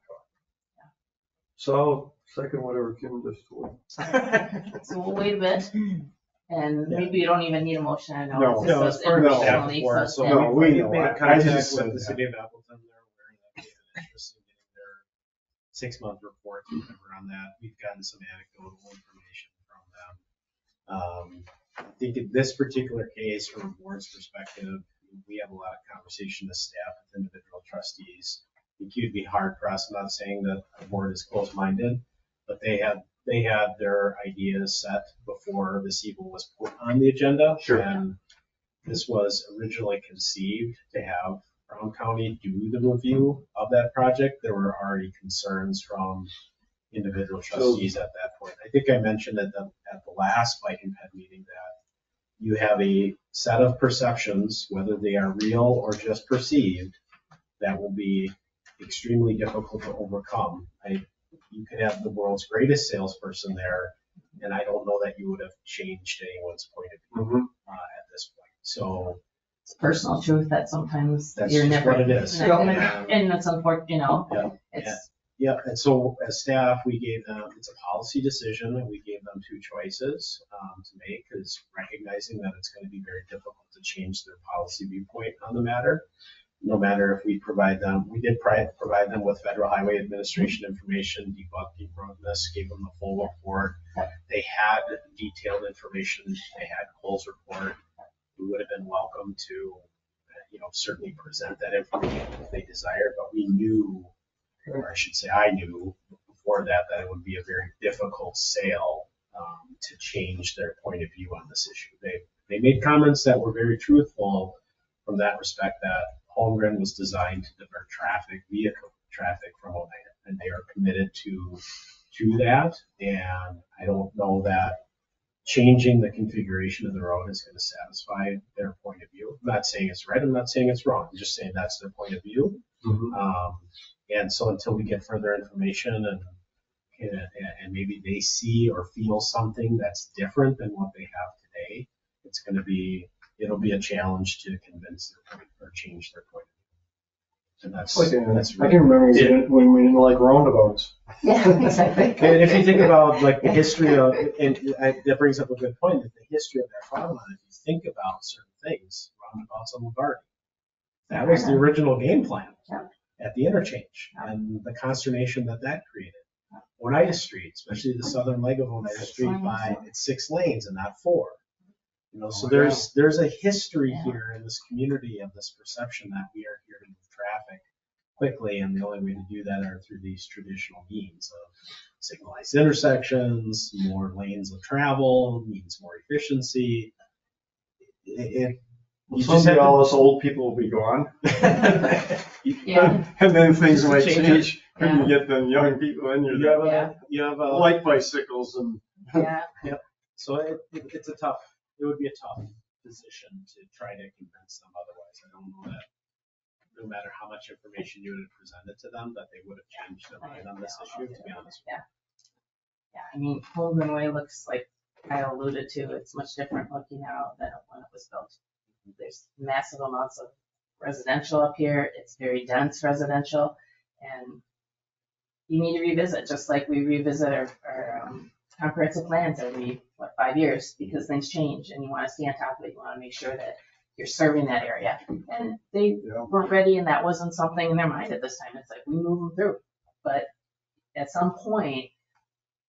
so, second whatever Kim just told. [laughs] So we'll wait a bit, and maybe you don't even need a motion, I know. No. it's No, just it's part of the staff informationally, report, so- so No, we we've know. made I- I contact just with said the that. city of Appleton, they're aware that they have an interest in getting their six-month report, whatever on that, we've gotten some anecdotal information from them. Um, I think in this particular case, from a board's perspective, we have a lot of conversation with staff, with individual trustees. I think you'd be hard pressed, I'm not saying that the board is close-minded, but they had, they had their ideas set before this even was put on the agenda. Sure. And this was originally conceived to have Brown County do the review of that project. There were already concerns from individual trustees at that point. I think I mentioned at the, at the last Bike and Ped meeting that you have a set of perceptions, whether they are real or just perceived, that will be extremely difficult to overcome. I, you could have the world's greatest salesperson there, and I don't know that you would have changed anyone's point of view uh, at this point. So It's personal truth that sometimes that's you're just never. what it is. And And- and it's unfortunate, you know, Yeah. it's, Yeah, and so as staff, we gave them, it's a policy decision, and we gave them two choices um, to make, is recognizing that it's going to be very difficult to change their policy viewpoint on the matter. No matter if we provide them, we did pri- provide them with Federal Highway Administration information, debunked roadness, gave them the full report. They had detailed information, they had Cole's report. We would have been welcome to, uh, you know, certainly present that information if they desired, but we knew or I should say I knew before that, that it would be a very difficult sale um, to change their point of view on this issue. They, they made comments that were very truthful from that respect, that Holmgren was designed to divert traffic, vehicle traffic from Oneida, and they are committed to, to that. And I don't know that changing the configuration of the road is going to satisfy their point of view. I'm not saying it's right, I'm not saying it's wrong, I'm just saying that's their point of view. Um, and so until we get further information and, and, and maybe they see or feel something that's different than what they have today, it's gonna be, it'll be a challenge to convince their point or change their point. And that's, Like, uh, that's I really. can remember when when we didn't like roundabouts. [laughs] yeah, exactly. [laughs] And if you think about like the history of, and I- that brings up a good point, that the history of that farmland, if you think about certain things, roundabouts on Lombardi. That was the original game plan Yeah. at the interchange and the consternation that that created. Oneida Street, especially the southern leg of Oneida Six Street lanes. by, it's six lanes and not four. You know, so Oh, there's, there's a history Yeah. here in this community of this perception that we are here to move traffic quickly, and the only way to do that are through these traditional means of signalized intersections, more lanes of travel, means more efficiency. It, it- you just Someday all to. us old people will be gone. [laughs] Yeah. [laughs] And then things Just might change it. change when Yeah. you get the young people in You here have Yeah. a, you have that a, like bicycles and. [laughs] Yeah, so it, it- it's a tough, it would be a tough position to try to convince them otherwise. I don't know that, no matter how much information you would have presented to them, that they would have changed their mind on this issue, to be honest. yeah. Yeah, I mean, Holmgren Way looks like Kyle alluded to, it's much different looking now than when it was built. There's massive amounts of residential up here, it's very dense residential, and you need to revisit, just like we revisit our, our um, comprehensive plans every, what, five years, because things change, and you wanna stay on top of it, you wanna make sure that you're serving that area. And they Yeah. weren't ready, and that wasn't something in their mind at this time, it's like, we move them through. But at some point,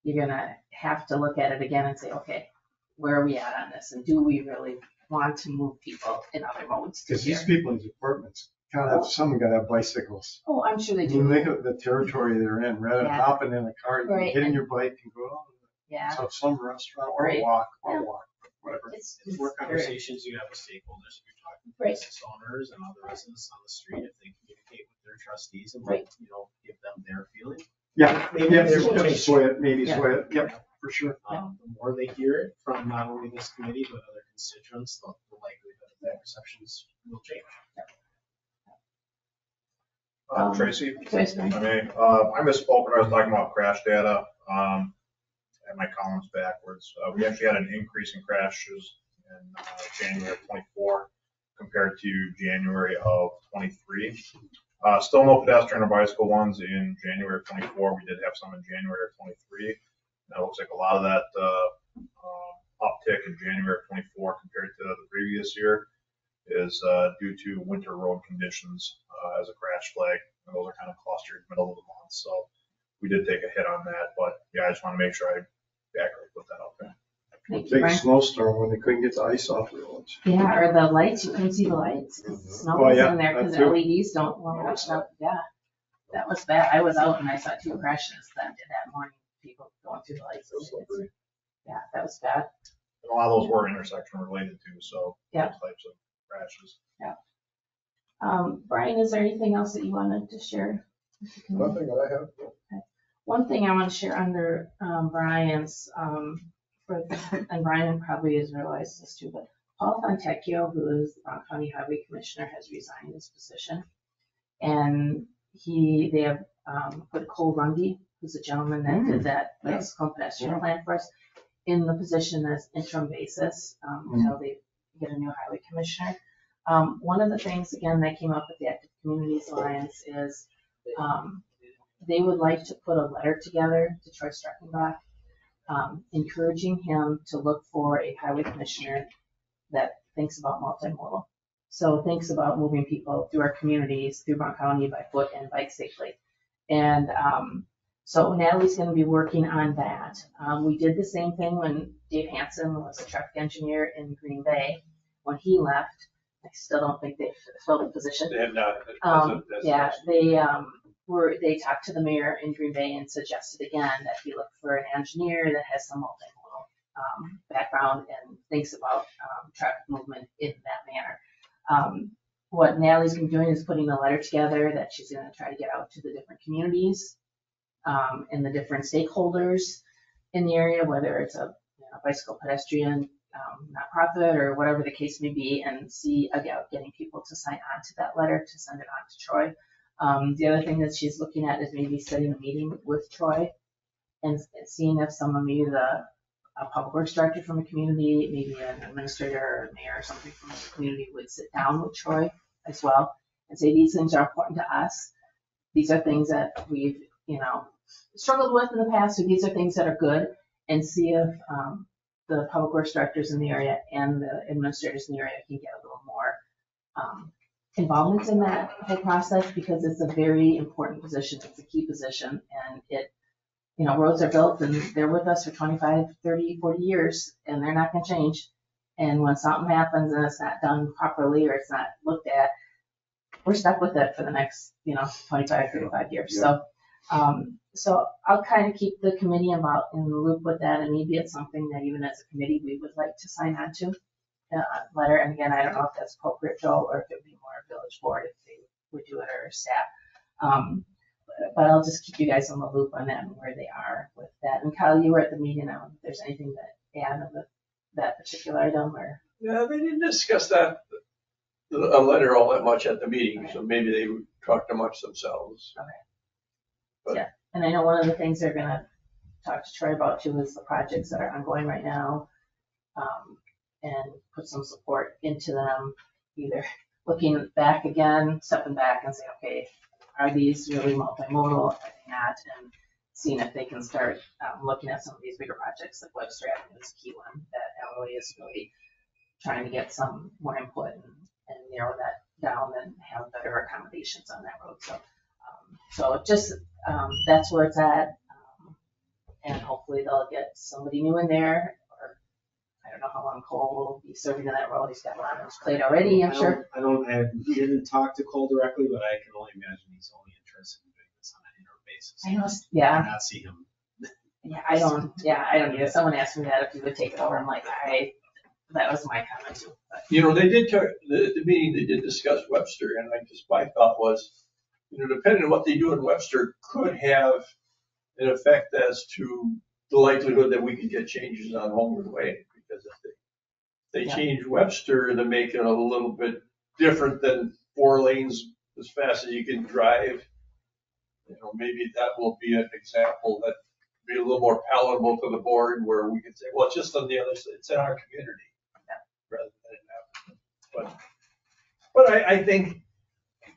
you're gonna have to look at it again and say, okay, where are we at on this? And do we really want to move people in other modes to Because these here? people in these apartments, gotta have, some gotta have bicycles. Oh, I'm sure they You do. think of the territory they're in, rather than Yeah. hopping in a car, Right, can get and- your bike and going. out Yeah, to some restaurant or Right. walk, or walk, whatever. it's, It's it's more conversations you have with stakeholders, if you're talking to Right. business owners and other residents on the street, if they communicate with their trustees and Right. like, you know, give them their feeling. Yeah, Maybe yeah, there's yep, change. sway it, maybe Yeah. sway it, yep, for sure. Um, the more they hear it from not only this committee, but other constituents, the the likelihood that perceptions will change. Uh, Um, Tracy, Tracy. I mean, uh, I misspoke when I was talking about crash data. Um, and my columns backwards. Uh, we actually had an increase in crashes in, uh, January of twenty-four compared to January of twenty-three. Uh, still no pedestrian or bicycle ones in January of twenty-four. We did have some in January of twenty-three. That looks like a lot of that, uh, um, uptick in January of twenty-four compared to the previous year is, uh, due to winter road conditions, uh, as a crash flag. And those are kind of clustered middle of the month, so we did take a hit on that, but yeah, I just want to make sure I accurately put that out there. Thank you, Big Brian. snowstorm when they couldn't get the ice off the roads. Yeah, or the lights, you couldn't see the lights, 'cause the snow Oh, was yeah, in there, because the too. LEDs don't, well, that's not, yeah. That was bad, I was out and I saw two crashes that, that morning, people going through the lights. Yeah, that was bad. And a lot of those were intersection related too, so Yeah. those types of crashes. Um, Brian, is there anything else that you wanted to share? Nothing that I have. One thing I want to share under um, Brian's, um, for, and Brian probably has realized this too, but Paul Fontecchio, who is the Brown County Highway Commissioner, has resigned his position. And he, they have, um, put Cole Runge, who's a gentleman that did that bicycle pedestrian plan for us, in the position as interim basis, um, until they get a new highway commissioner. Um, one of the things, again, that came up with the Active Communities Alliance is, um, they would like to put a letter together to Troy Streckenbach, um, encouraging him to look for a highway commissioner that thinks about multimodal. So thinks about moving people through our communities, through Brown County by foot and bike safely. And, um, so Natalie's gonna be working on that. Um, we did the same thing when Dave Hansen was a traffic engineer in Green Bay. When he left, I still don't think they filled the position. They have not. Um, yeah, they, um, were, they talked to the mayor in Green Bay and suggested again that he look for an engineer that has some multimodal, um, background and thinks about, um, traffic movement in that manner. Um, what Natalie's been doing is putting a letter together that she's gonna try to get out to the different communities, um, and the different stakeholders in the area, whether it's a, you know, bicycle pedestrian, um, nonprofit or whatever the case may be, and see about getting people to sign on to that letter to send it on to Troy. Um, the other thing that she's looking at is maybe setting a meeting with Troy and seeing if someone, maybe the, a public works director from the community, maybe an administrator or mayor or something from the community would sit down with Troy as well and say, these things are important to us. These are things that we've, you know, struggled with in the past, so these are things that are good, and see if, um, the public works directors in the area and the administrators in the area can get a little more, um, involvement in that whole process, because it's a very important position, it's a key position, and it, you know, roads are built and they're with us for 25, 30, 40 years, and they're not gonna change. And when something happens and it's not done properly or it's not looked at, we're stuck with it for the next, you know, 25, 35 years. So, um, so I'll kind of keep the committee about in the loop with that, and maybe it's something that even as a committee, we would like to sign on to. Uh, letter, and again, I don't know if that's appropriate, Joel, or if it would be more village board if they would do it or staff. Um, but- but I'll just keep you guys on the loop on that and where they are with that. And Kyle, you were at the meeting, I don't know if there's anything that add on the, that particular item or, Yeah, they didn't discuss that, a letter all that much at the meeting, so maybe they talked amongst themselves. Okay. Yeah. And I know one of the things they're gonna talk to Troy about too is the projects that are ongoing right now. Um, and put some support into them, either looking back again, stepping back and say, okay, are these really multimodal, they not? And seeing if they can start, um, looking at some of these bigger projects, like Webster Avenue is a key one, that Emily is really trying to get some more input and, and narrow that down and have better accommodations on that road, so. um, So just, um, that's where it's at. um, And hopefully they'll get somebody new in there, or I don't know how long Cole will be serving in that role. He's got a lot on his plate already, I'm I sure. don't- I don't, I didn't talk to Cole directly, but I can only imagine he's only interested in doing this on an interim basis. I know, yeah, Not see him. yeah, I don't, yeah, I don't either. Someone asked me that if he would take it over. I'm like, I, that was my comment too. but- You know, they did, talk- the, the meeting, they did discuss Webster, and I just, my thought was, you know, depending on what they do in Webster, could have an effect as to the likelihood that we could get changes on Holmgren Way, because if they, they Yeah. change Webster to make it a little bit different than four lanes as fast as you can drive, you know, maybe that will be an example that be a little more palatable to the board, where we could say, well, it's just on the other side, it's in our community. Rather than. But, but I, I think,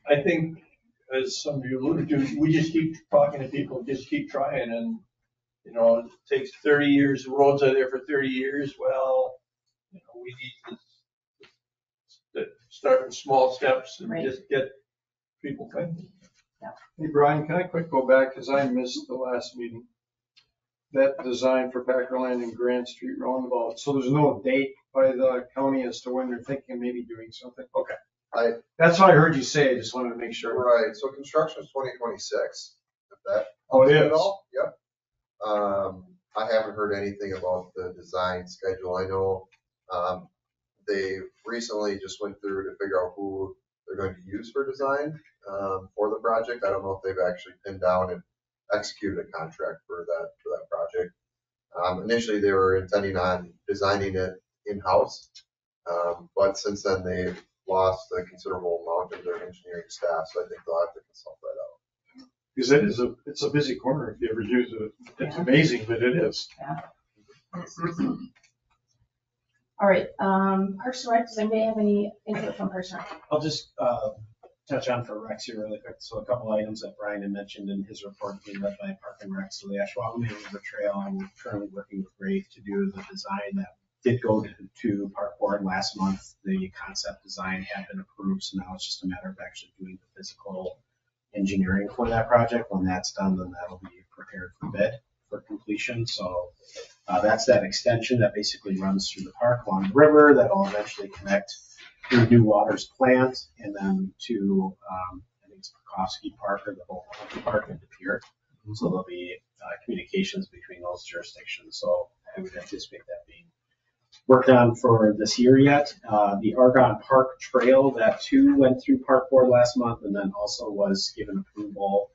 I think, as some of you alluded to, we just keep talking to people, just keep trying, and, you know, it takes thirty years, the roads are there for thirty years, well, you know, we need to to start with small steps and Right. just get people thinking. Hey, Brian, can I quick go back, because I missed the last meeting? That design for Packer and Grand Street roundabout, so there's no date by the county as to when they're thinking of maybe doing something? Okay. I- That's what I heard you say, I just wanted to make sure. Right, so construction is twenty twenty-six, if that. Oh, it helps at is? all. Yep. Um, I haven't heard anything about the design schedule. I know, um, they recently just went through to figure out who they're going to use for design, um, for the project. I don't know if they've actually pinned down and executed a contract for that, for that project. Um, initially, they were intending on designing it in-house. Um, but since then, they've lost a considerable amount of their engineering staff, so I think they'll have to consult that out. Because it is a, it's a busy corner if you ever use it. It's amazing, but it is. [clears throat] All right, um, Parks and Rec, does anybody have any input from Parks and Rec? I'll just uh, touch on for Rex here really quick. So a couple items that Brian had mentioned in his report being led by Park and Rec. So the Ashwaubenon River Trail, I'm currently working with Brave to do the design that did go to, to Park Board last month. The concept design had been approved, so now it's just a matter of actually doing the physical engineering for that project. When that's done, then that'll be prepared for bid for completion. So uh, that's that extension that basically runs through the park along the river that'll eventually connect through New Waters plant and then to, um, I think it's Perkofski Park or the whole park into Pier. So there'll be uh, communications between those jurisdictions. So I would anticipate that being worked on for this year yet. Uh, the Argonne Park Trail, that too went through Park Board last month and then also was given approval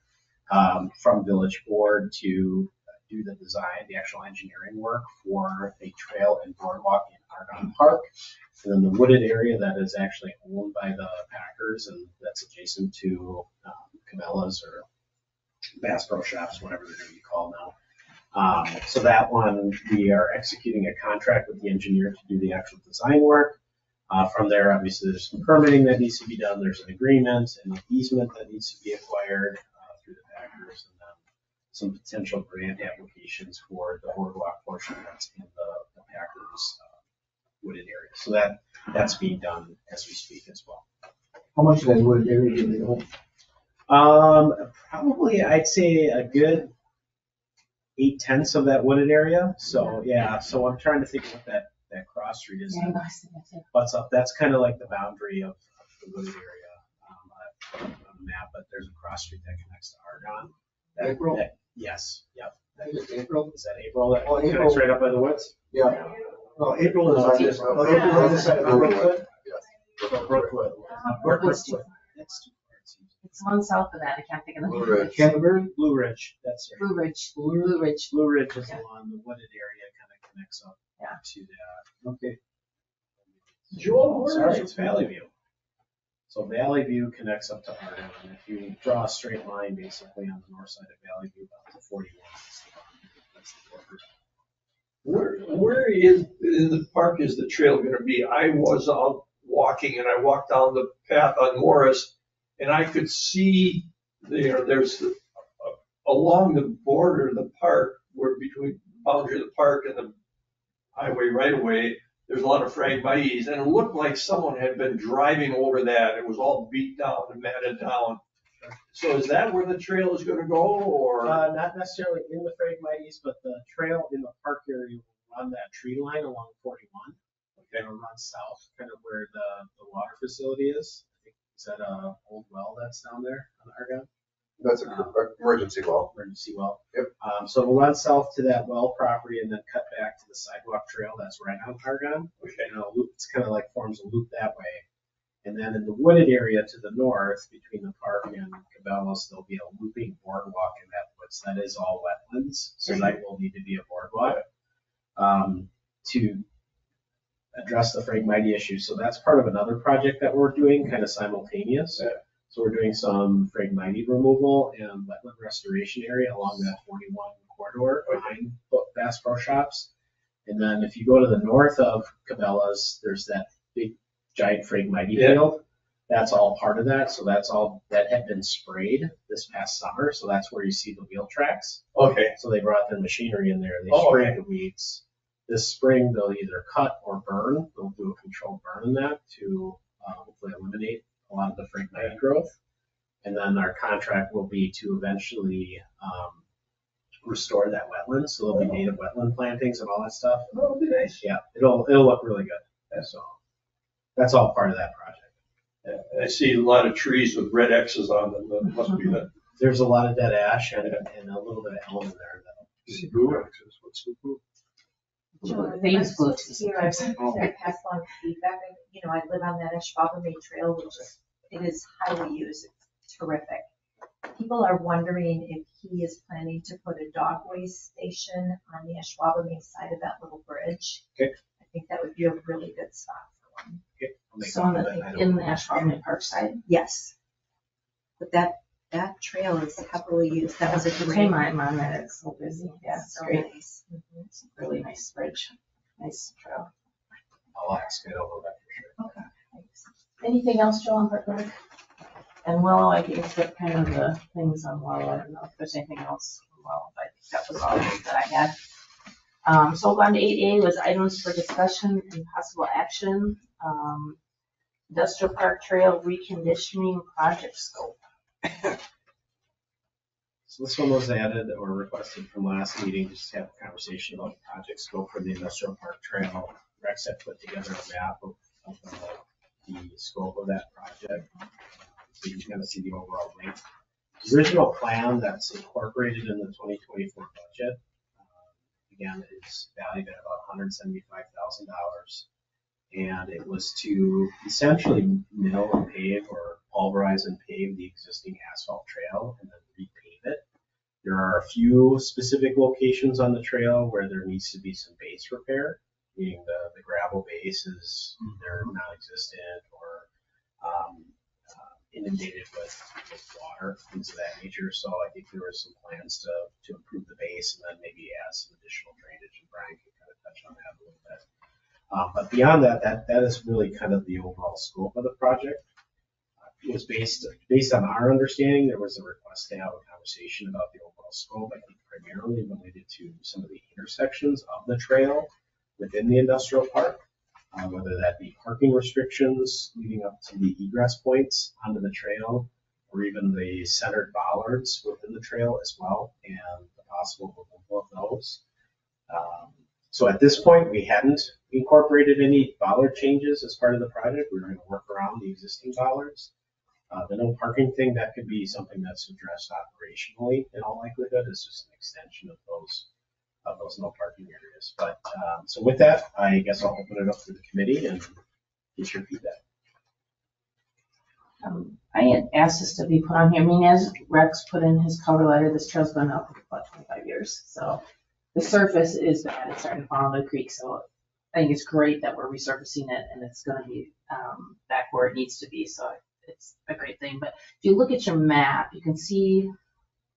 um, from Village Board to do the design, the actual engineering work for a trail and boardwalk in Argonne Park. And then the wooded area that is actually owned by the Packers and that's adjacent to um, Cabela's or Bass Pro Shops, whatever they're gonna be called now. Um, so that one, we are executing a contract with the engineer to do the actual design work. Uh, from there, obviously, there's some permitting that needs to be done, there's an agreement and an easement that needs to be acquired, uh, through the Packers some potential grant applications for the boardwalk portion that's in the, the Packers, uh, wooded area. So that, that's being done as we speak as well. How much of that wooded area do they own? Um, probably I'd say a good eight tenths of that wooded area. So, yeah, so I'm trying to think what that, that cross street is. Yeah, I was thinking that. What's up, that's kind of like the boundary of, of the wooded area, um, on the map, but there's a cross street that connects to Argonne. That- April? that- Yes, yep. I think it's April. Is that April that Oh, April. connects right up by the woods? Yeah. No, April is on this, no, April on this side of Brookwood. Brookwood. Brookwood's too- That's too far. it seems. It's one south of that, I can't think of the. Blue Ridge. Canterbury? Blue Ridge, that's right. Blue Ridge, Blue Ridge. Blue Ridge is Yeah. along the wooded area, kind of connects up Yeah. to that. Uh, okay. Joel, where Sorry, it's Valley View. So Valley View connects up to Arden, and if you draw a straight line basically on the north side of Valley View, up to forty-one. that's the the border. Where, where is, in the park is the trail gonna be? I was out walking and I walked down the path on Morris and I could see there, there's uh, along the border of the park, where between boundary of the park and the highway right away, there's a lot of phragmites and it looked like someone had been driving over that. It was all beat down and matted down. So is that where the trail is gonna go or? Uh, not necessarily in the Phragmites, but the trail in the park area will run that tree line along forty-one. Kind of run south, kind of where the, the water facility is. I think, is that a old well that's down there on Argonne? That's a a emergency well. emergency well. Yep. Um, so we'll run south to that well property and then cut back to the sidewalk trail that's right on Argonne. Okay. You know, loop, it's kind of like forms a loop that way. And then in the wooded area to the north, between the park and Cabela's, there'll be a looping boardwalk in that woods. That is all wetlands, so that will need to be a boardwalk. Um, to address the Phragmite issue. So that's part of another project that we're doing, kind of simultaneous. Yeah. So we're doing some Phragmite removal and wetland restoration area along that forty-one corridor behind Bass Pro Shops. And then if you go to the north of Cabela's, there's that big giant Phragmite Yeah. field. That's all part of that. So that's all, that had been sprayed this past summer. So that's where you see the wheel tracks. Okay, So they brought their machinery in there, they Oh, sprayed the weeds. This spring, they'll either cut or burn, they'll do a controlled burn in that to uh, hopefully eliminate a lot of the Phragmite growth. And then our contract will be to eventually um, restore that wetland, so there'll be native wetland plantings and all that stuff. that'll be nice. Yeah, it'll, it'll look really good, so that's all part of that project. I see a lot of trees with red X's on them, that must be the, There's a lot of dead ash and, and a little bit of elm in there though. Blue X's, what's the blue? They use blue Here, I sometimes. I pass along feedback, I- you know, I live on that Ashwaubenon Trail, which is, it is highly used, it's terrific. People are wondering if he is planning to put a dog waste station on the Ashwaubenon side of that little bridge. Okay. I think that would be a really good spot for Okay, I'll make So on of the, that, and I in don't- the Ashwaubenon Park side. Yes. But that, that trail is heavily used. That was a great. Time I'm on that, it's so busy. Yeah, it's So great. nice. It's a really nice bridge, nice trail. I'll ask, I don't know that for sure. Okay. Anything else, Joel, on Park Road? And Willow, I gave the kind of the things on Willow. I don't know if there's anything else on Willow, but that was all that I had. Um, so on to eight A was items for discussion and possible action. Um, Industrial Park Trail reconditioning project scope. So this one was added or requested from last meeting, just to have a conversation about the project scope for the industrial park trail. Rex had put together a map of, of the, the scope of that project. So you can kind of see the overall length. The Original plan that's incorporated in the twenty twenty-four budget, uh, again, is valued at about hundred seventy-five thousand dollars. And it was to essentially mill and pave or pulverize and pave the existing asphalt trail and then repave it. There are a few specific locations on the trail where there needs to be some base repair, meaning the, the gravel base is either non-existent or um, uh, inundated with, with water, things of that nature. So I think there were some plans to, to improve the base and then maybe add some additional drainage, and Brian can kind of touch on that a little bit. Um, but beyond that, that, that is really kind of the overall scope of the project. Was based, based on our understanding, there was a request to have a conversation about the overall scope, I think primarily related to some of the intersections of the trail within the industrial park. Uh, whether that be parking restrictions leading up to the egress points onto the trail, or even the centered bollards within the trail as well, and the possible removal of those. Um, so at this point, we hadn't incorporated any bollard changes as part of the project. We were going to work around the existing bollards. Uh, the no parking thing, that could be something that's addressed operationally in all likelihood. It's just an extension of those, of those no parking areas. But, um, so with that, I guess I'll open it up to the committee and get your feedback. Um, I asked this to be put on here. I mean, as Rex put in his cover letter, this trail's been up for about twenty-five years. So the surface is bad. It's starting to fall into the creek. So I think it's great that we're resurfacing it and it's gonna be, um, back where it needs to be. So it's a great thing. But if you look at your map, you can see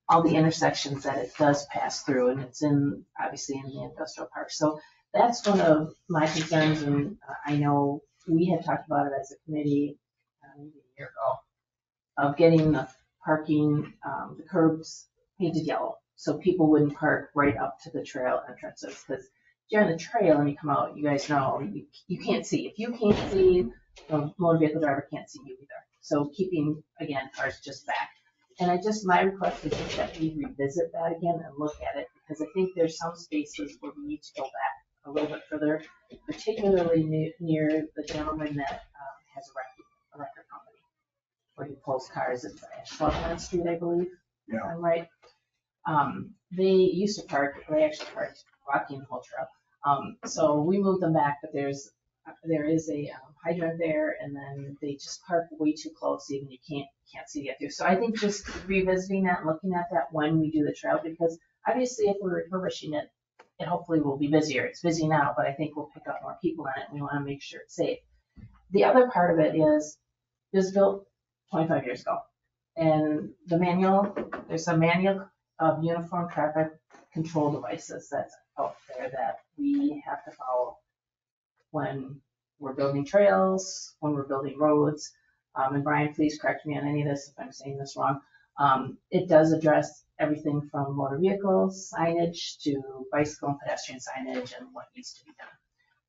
all the intersections that it does pass through and it's in, obviously in the industrial park. So that's one of my concerns and uh, I know we had talked about it as a committee uh, a year ago, of getting the parking, um, the curbs painted yellow, so people wouldn't park right up to the trail entrances, because you're on the trail and you come out, you guys know, you, you can't see. If you can't see, the motor vehicle driver can't see you either. So keeping, again, cars just back. And I just, my request is just that we revisit that again and look at it, because I think there's some spaces where we need to go back a little bit further, particularly near, near the gentleman that, um, has a record, a record company, where he pulls cars at Ashland Street, I believe. Yeah. I'm right. Um, they used to park, they actually parked walking the whole trail. Um, so we moved them back, but there's, there is a um, hydrant there, and then they just park way too close, even you can't, can't see to get through. So I think just revisiting that, and looking at that when we do the trail, because obviously if we're refurbishing it, it hopefully will be busier. It's busy now, but I think we'll pick up more people in it, and we wanna make sure it's safe. The other part of it is, it was built twenty-five years ago. And the manual, there's a manual of uniform traffic control devices that's out there that we have to follow when we're building trails, when we're building roads. Um, and Brian, please correct me on any of this if I'm saying this wrong. Um, it does address everything from motor vehicles, signage to bicycle and pedestrian signage and what needs to be done.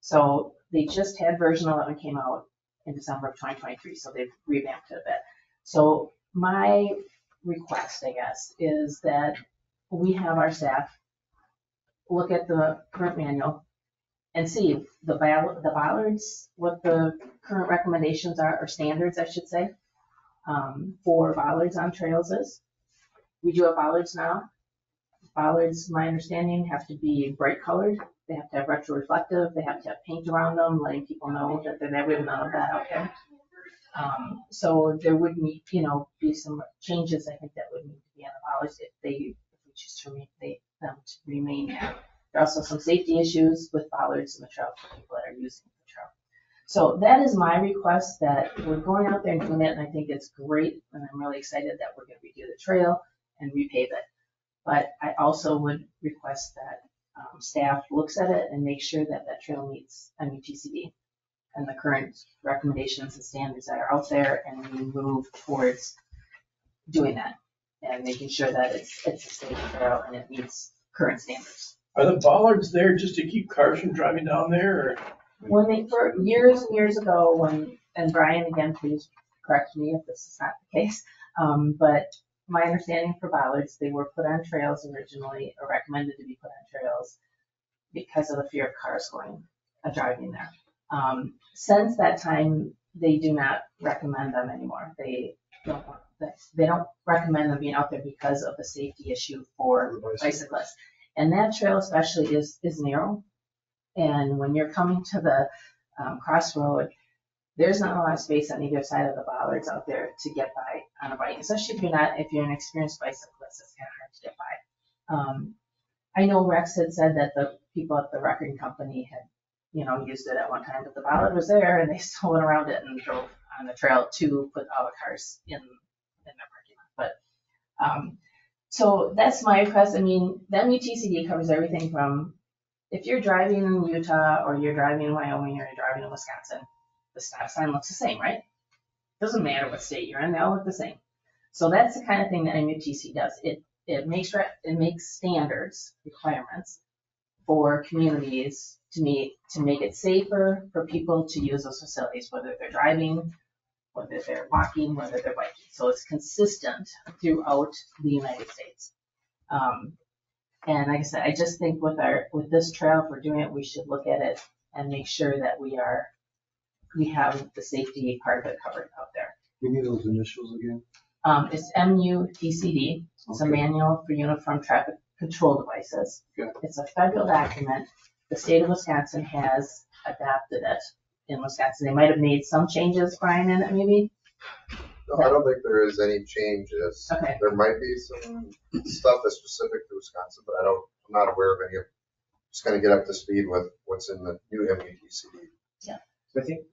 So they just had version 11 came out in December of 2023, so they've revamped it a bit. So my request, I guess, is that we have our staff look at the current manual and see if the ball- the bollards, what the current recommendations are, or standards, I should say, um, for bollards on trails is. We do have bollards now. Bollards, my understanding, have to be bright colored. They have to have retroreflective. They have to have paint around them, letting people know that they're there. We have none of that out there. Um, so there would need, you know, be some changes, I think, that would need to be on the bollards if they, if we choose to remain, they, them to remain there. Are also some safety issues with bollards in the trail for people that are using the trail. So that is my request, that we're going out there and doing it, and I think it's great, and I'm really excited that we're gonna redo the trail and repave it. But I also would request that um, staff looks at it and makes sure that that trail meets MUTCD and the current recommendations and standards that are out there, and we move towards doing that and making sure that it's, it's a safe trail and it meets current standards. Are the bollards there just to keep cars from driving down there or? When they, for years and years ago, when, and Brian, again, please correct me if this is not the case, um, but my understanding for bollards, they were put on trails originally, or recommended to be put on trails because of the fear of cars going, uh, driving there. Um, since that time, they do not recommend them anymore. They don't, want- they don't recommend them being out there because of the safety issue for bicyclists. And that trail especially is, is narrow. And when you're coming to the um, crossroad, there's not a lot of space on either side of the bollards out there to get by on a bike, especially if you're not, if you're an experienced bicyclist, it's kind of hard to get by. Um, I know Rex had said that the people at the record company had, you know, used it at one time, but the bollard was there and they [laughs] still went around it and drove on the trail to put all the cars in, in their parking lot. But, um, so that's my request. I mean, the MUTCD covers everything from if you're driving in Utah or you're driving in Wyoming or you're driving in Wisconsin, the stop sign looks the same, right? Doesn't matter what state you're in, they all look the same. So that's the kind of thing that MUTC does. It, it makes, it makes standards, requirements for communities to meet, to make it safer for people to use those facilities, whether they're driving, whether they're walking, whether they're biking. So it's consistent throughout the United States. Um, and like I said, I just think with our, with this trail, if we're doing it, we should look at it and make sure that we are, we have the safety part of it covered out there. Give me those initials again. Um, it's MUTCD, it's a Okay. manual for uniform traffic control devices. Okay. It's a federal document. The state of Wisconsin has adopted it in Wisconsin. They might have made some changes, Brian, in it maybe? No, I don't think there is any changes. Okay. There might be some stuff that's specific to Wisconsin, but I don't, I'm not aware of any of, just kind of get up to speed with what's in the new MUTCD. So I think,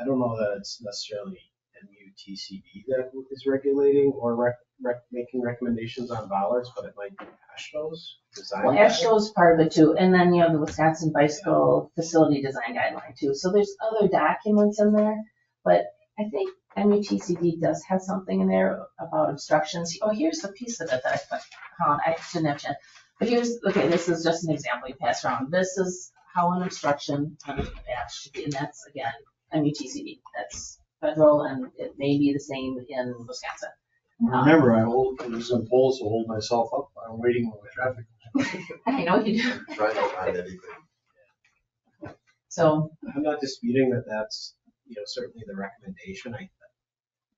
I don't know that it's necessarily MUTCD that is regulating or rec, rec, making recommendations on bollards, but it might be AASHTO's design. Well, AASHTO's part of it too, and then you have the Wisconsin Bicycle Facility Design Guideline too. So there's other documents in there, but I think MUTCD does have something in there about obstructions. Oh, here's the piece of it that I put, found. I didn't have to, but here's, okay, this is just an example you pass around. This is how an obstruction on a path should be, and that's again, MUTCD. That's federal and it may be the same in Wisconsin. Remember, I hold, I was in polls to hold myself up. I'm waiting on the traffic. [laughs] I know you do. Trying to find anything. So, I'm not disputing that that's, you know, certainly the recommendation. I,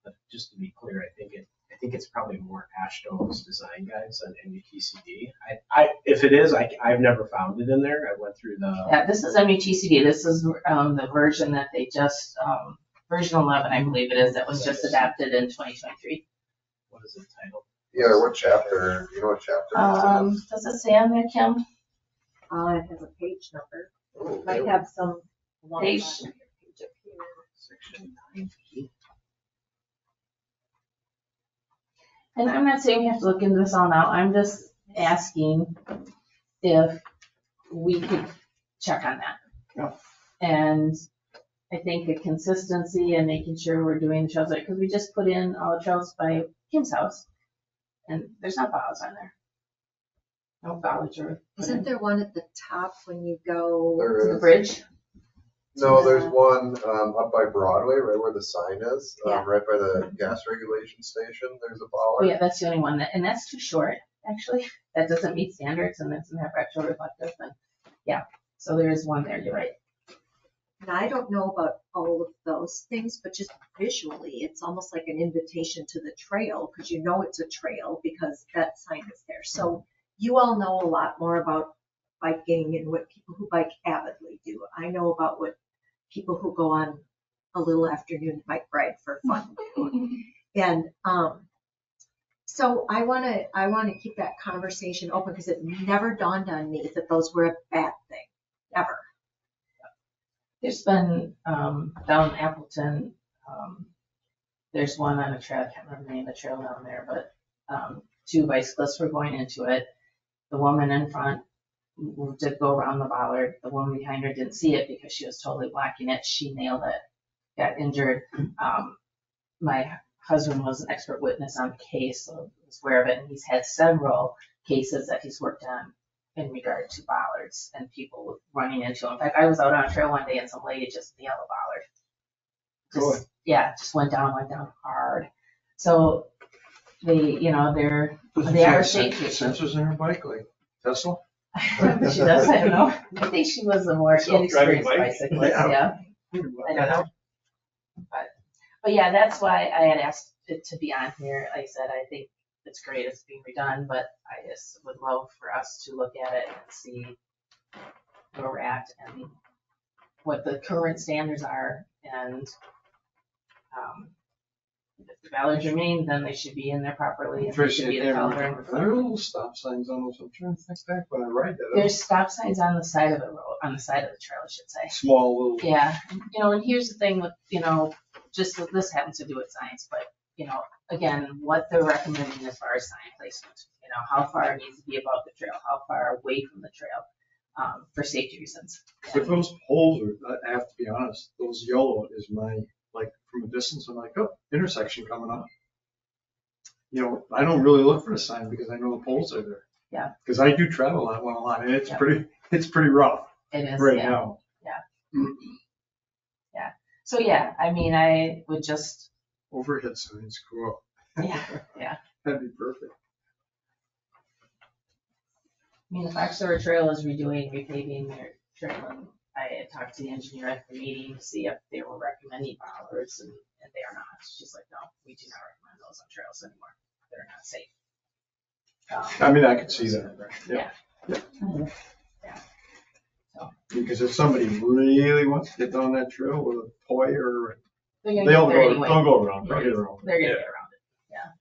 but just to be clear, I think it, I think it's probably more AASHTO's design guides than MUTCD. I, I, if it is, I, I've never found it in there. I went through the, Yeah, this is MUTCD. This is um, the version that they just, um, version 11, I believe it is, that was just adapted in 2023. what is it titled? Yeah, what chapter, you know what chapter? Um, does it say on there, Kim? Uh, it has a page number. Oh, Might have some. one Page. on your page up here. Section nine. And I'm not saying we have to look into this all now. I'm just asking if we could check on that. Yeah. And I think a consistency and making sure we're doing the trails right, because we just put in all the trails by Kim's house. And there's not bollards on there. No bollards or. Isn't there one at the top when you go? There The is. bridge? No, there's one, um, up by Broadway, right where the sign is, Yeah. um, right by the gas regulation station, there's a Oh, bollard. yeah, that's the only one that, and that's too short, actually. That doesn't meet standards and doesn't have retroreflective and, yeah. So there is one there, you're right. And I don't know about all of those things, but just visually, it's almost like an invitation to the trail, because you know it's a trail because that sign is there. So you all know a lot more about biking and what people who bike avidly do. I know about what people who go on a little afternoon bike ride for fun. [laughs] And, um, so I want to, I want to keep that conversation open because it never dawned on me that those were a bad. There's been, um, down in Appleton, um, there's one on a trail, I can't remember the name of the trail down there, but, um, two bicyclists were going into it. The woman in front did go around the bollard. The woman behind her didn't see it because she was totally blocking it. She nailed it, got injured. Um, my husband was an expert witness on the case, so was aware of it, and he's had several cases that he's worked on in regard to bollards and people running into them. In fact, I was out on a trail one day and some lady just nailed a bollard. Just, yeah, just went down, went down hard. So they, you know, they're, they are safety. Sensors in her bike, like Tesla? [laughs] she does, I don't know. I think she was a more Self-driving inexperienced bike? bicyclist, Yeah. yeah. I don't know. But, but yeah, that's why I had asked it to be on here. Like I said, I think it's great it's being redone, but I just would love for us to look at it and see where we're at and what the current standards are and, um, if the values remain, then they should be in there properly and they should be the color There are little stop signs on those, I'm trying to think back when I ride that. There's stop signs on the side of the road, on the side of the trail, I should say. Small little. Yeah, you know, and here's the thing with, you know, just that this happens to do with science, but, you know, again, what they're recommending as far as sign placement. You know, how far it needs to be above the trail, how far away from the trail, um, for safety reasons. But those poles are, I have to be honest, those yellow is my, like, from a distance, I'm like, oh, intersection coming up. You know, I don't really look for the sign because I know the poles are there. Yeah. Because I do travel that one a lot, and it's Yeah. pretty, it's pretty rough It is, right yeah. now. So, yeah, I mean, I would just, Overhead signs, cool. yeah, [laughs] yeah. That'd be perfect. I mean, the Fox River Trail is redoing, repaving their trail, and I had talked to the engineer at the meeting to see if they were recommending bollards, and, and they are not. She's like, no, we do not recommend those on trails anymore. They're not safe. Um, I mean, I could see that. Yeah. Because if somebody really wants to get down that trail with a toy or, They're gonna they'll get there go, anyway. they'll go around, they'll get around. They're gonna Yeah. get around it, yeah,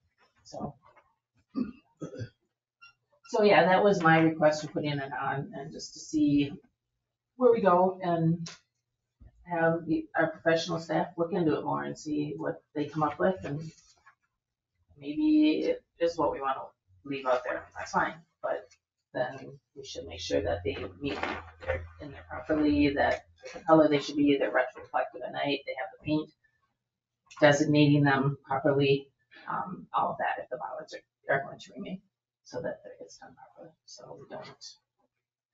so. So, yeah, that was my request to put in and on, and just to see where we go and have the- our professional staff look into it more and see what they come up with, and maybe it is what we wanna leave out there, that's fine, but then we should make sure that they meet, they're in there properly, that the color they should be, they're retroreflective at night, they have the paint designating them properly, um, all of that if the bollards are, are going to remain, so that it gets done properly, so we don't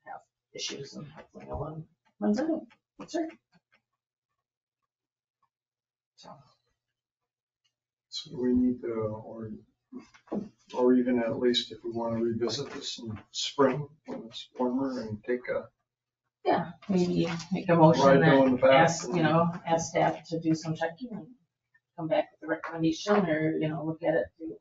have issues and hopefully no one runs into them. That's right. So, So we need to, or, or even at least if we want to revisit this in spring when it's warmer and take a yeah, maybe make a ride motion down the that ask, you know, ask staff to do some checking and come back with a recommendation or, you know, look at it through.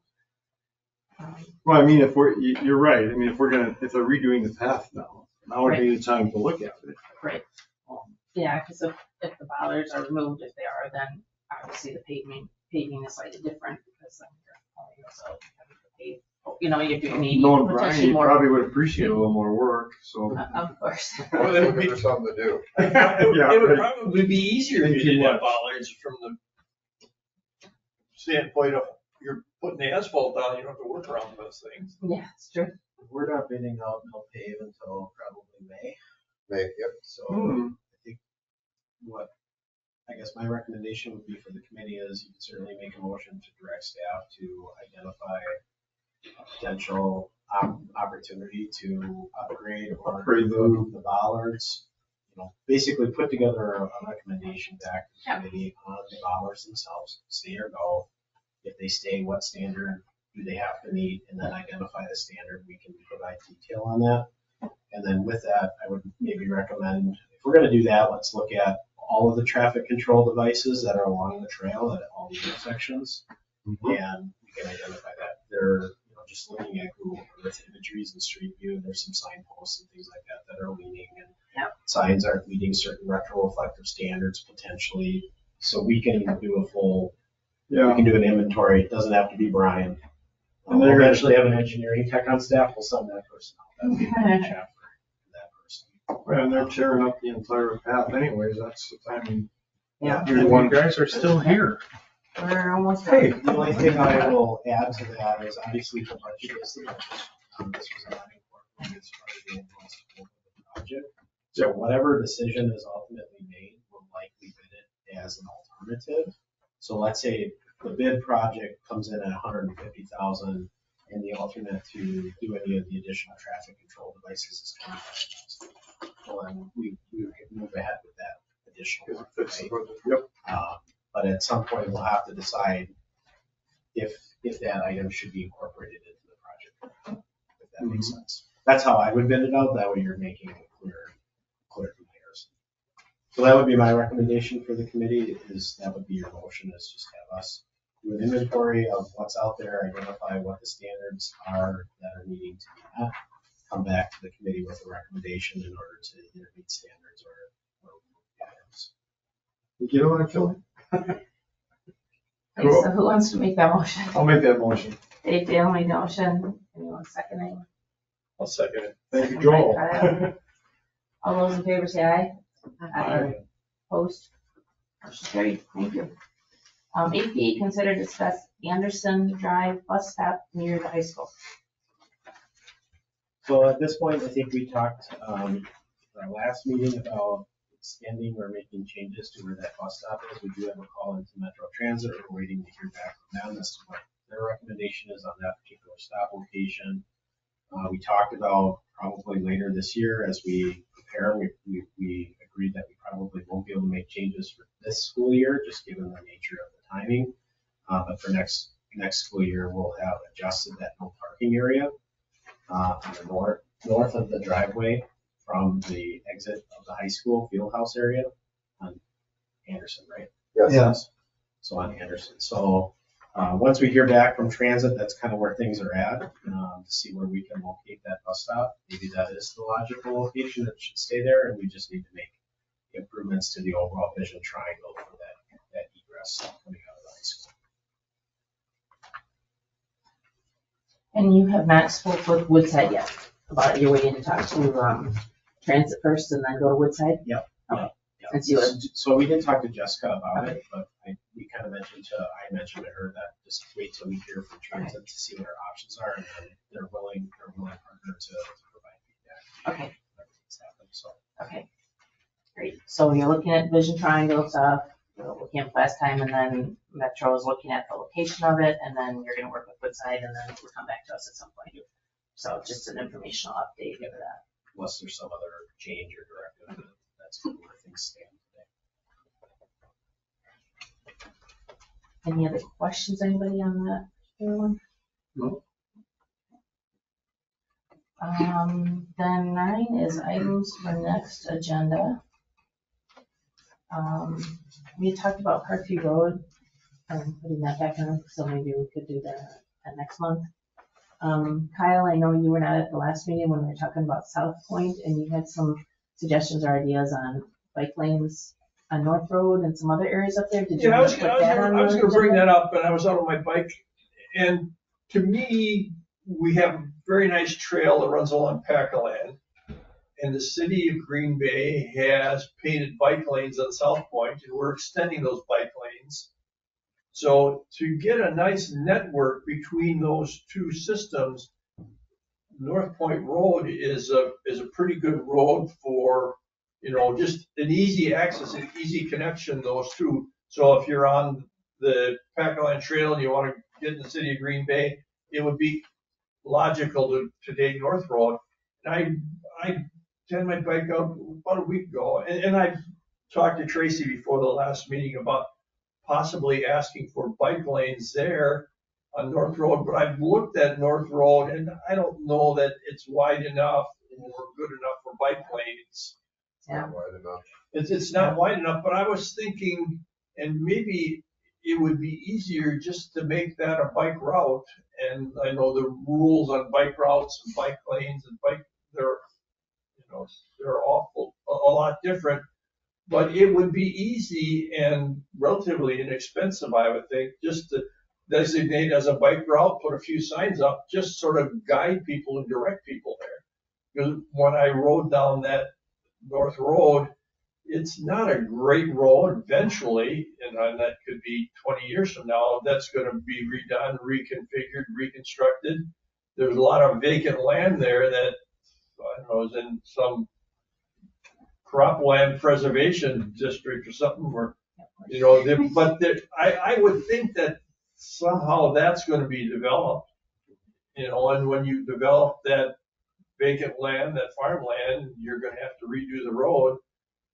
um, Well, I mean, if we're, you- you're right. I mean, if we're gonna, if they're redoing the path now, now would be the time to look at it. Right. Um, Yeah, because if, if the bollards are removed, if they are, then obviously the paving, paving is slightly different because then you're, also having to pave, you know, you're doing maybe Knowing Brian, potentially he more. probably would appreciate a little more work, so. Uh, Of course. [laughs] Well, it would be- something to do. [laughs] Yeah, It would right. probably be easier if you did have have bollards from the standpoint of you're putting the asphalt down, you don't have to work around those things. Yeah, it's true. We're not bidding out no pave until probably May, Maybe, yep. so Hmm. I think what, I guess my recommendation would be for the committee is you can certainly make a motion to direct staff to identify a potential op- opportunity to upgrade or Upgrade the- improve the bollards. You know, basically put together a a recommendation back to Yeah. the committee on the bollards themselves, stay or go. If they stay, what standard do they have to meet, and then identify the standard, we can provide detail on that. And then with that, I would maybe recommend, if we're gonna do that, let's look at all of the traffic control devices that are along the trail at all the intersections. Mm-hmm. And we can identify that. They're, you know, just looking at Google Earth imageries and Street View, and there's some signposts and things like that that are leaning and Yep. signs aren't meeting certain retroreflective standards potentially. So we can do a full we Yeah, can do an inventory, it doesn't have to be Brian. And We'll they're eventually have an engineering tech on staff, we'll send that person out, that would be a [laughs] good job for that person. And they're tearing up the entire path anyways, that's the timing. Yeah. You're one, guys are still here. We're almost Hey. The only thing I will add to that is obviously the budget is the budget. Um, This was not incorporated as part of the overall scope of the project. So whatever decision is ultimately made, will likely bid it as an alternative. So let's say the bid project comes in at hundred and fifty thousand and the alternate to do any of the additional traffic control devices is twenty-five thousand. Well, then we, we move ahead with that additional. right? Yep. Uh, But at some point, we'll have to decide if, if that item should be incorporated into the project, if that makes sense. That's how I would bid it out, that way you're making it clear. So that would be my recommendation for the committee, is that would be your motion, is just have us do an inventory of what's out there, identify what the standards are that are needing to be met, come back to the committee with a recommendation in order to either meet standards or, or remove the items. You know what, Kelly? Okay, so who wants to make that motion? I'll make that motion. Dave Dale made the motion. Anyone seconding? I'll second it. Thank you, Joel. Kyle. All those in favor say aye. Aye. Opposed? Motion carried. Thank you. Um, eight B, consider discuss Anderson Drive bus stop near the high school. So at this point, I think we talked, um, at our last meeting about extending or making changes to where that bus stop is. We do have a call into Metro Transit. We're waiting to hear back from them as to what their recommendation is on that particular stop location. Uh, we talked about probably later this year as we prepare, we, we, we agreed that we probably won't be able to make changes for this school year, just given the nature of the timing. Uh, but for next, next school year, we'll have adjusted that no parking area uh, on the north, north of the driveway from the exit of the high school field house area on Anderson, right? Yes. So on Anderson. So, uh, once we hear back from transit, that's kind of where things are at, um, to see where we can locate that bus stop. Maybe that is the logical location that should stay there, and we just need to make improvements to the overall vision triangle for that, that egress coming out of the high school. And you have not spoke with Woodside yet about your You're waiting to talk to, um, transit first and then go to Woodside? Yep. Okay. And see what- So we did talk to Jessica about it, but I, we kind of mentioned to, I mentioned to her that just wait till we hear from transit to see what our options are, and then they're willing, they're willing partner to, to provide feedback. Okay. Everything's happened, so. Okay. Great. So you're looking at vision triangle stuff, you're looking at last time, and then Metro is looking at the location of it, and then you're gonna work with Woodside, and then we'll come back to us at some point. So just an informational update of that. Unless there's some other change or directive, that's where things stand today. Any other questions, anybody on that? other one? No. Um, then nine is items for next agenda. Um, we had talked about Parkview Road and putting that back on, so maybe we could do that at next month. Um, Kyle, I know you were not at the last meeting when we were talking about South Point and you had some suggestions or ideas on bike lanes on North Road and some other areas up there. Did you Yeah, I want was, to I was that gonna, I was the gonna bring agenda? that up, but I was out on my bike. And to me, we have a very nice trail that runs along Packerland. And the city of Green Bay has painted bike lanes on South Point, and we're extending those bike lanes. So to get a nice network between those two systems, North Point Road is a, is a pretty good road for, you know, just an easy access, an easy connection, those two. So if you're on the Packerland Trail and you want to get in the city of Green Bay, it would be logical to, to take North Road. And I, I had my bike out about a week ago, and, and I've talked to Tracy before the last meeting about possibly asking for bike lanes there on North Road, but I've looked at North Road and I don't know that it's wide enough or good enough for bike lanes. Yeah. Wide enough. It's, it's not wide enough, but I was thinking, and maybe it would be easier just to make that a bike route. And I know the rules on bike routes and bike lanes and bike, they're, you know, they're awful, a, lot different. But it would be easy and relatively inexpensive, I would think, just to designate as a bike route, put a few signs up, just sort of guide people and direct people there. Because when I rode down that North Road, it's not a great road eventually, and uh, that could be twenty years from now, that's gonna be redone, reconfigured, reconstructed. There's a lot of vacant land there that, I is in some cropland preservation district or something where, you know, there- but I, I would think that somehow that's gonna be developed. You know, and when you develop that vacant land, that farmland, you're gonna have to redo the road.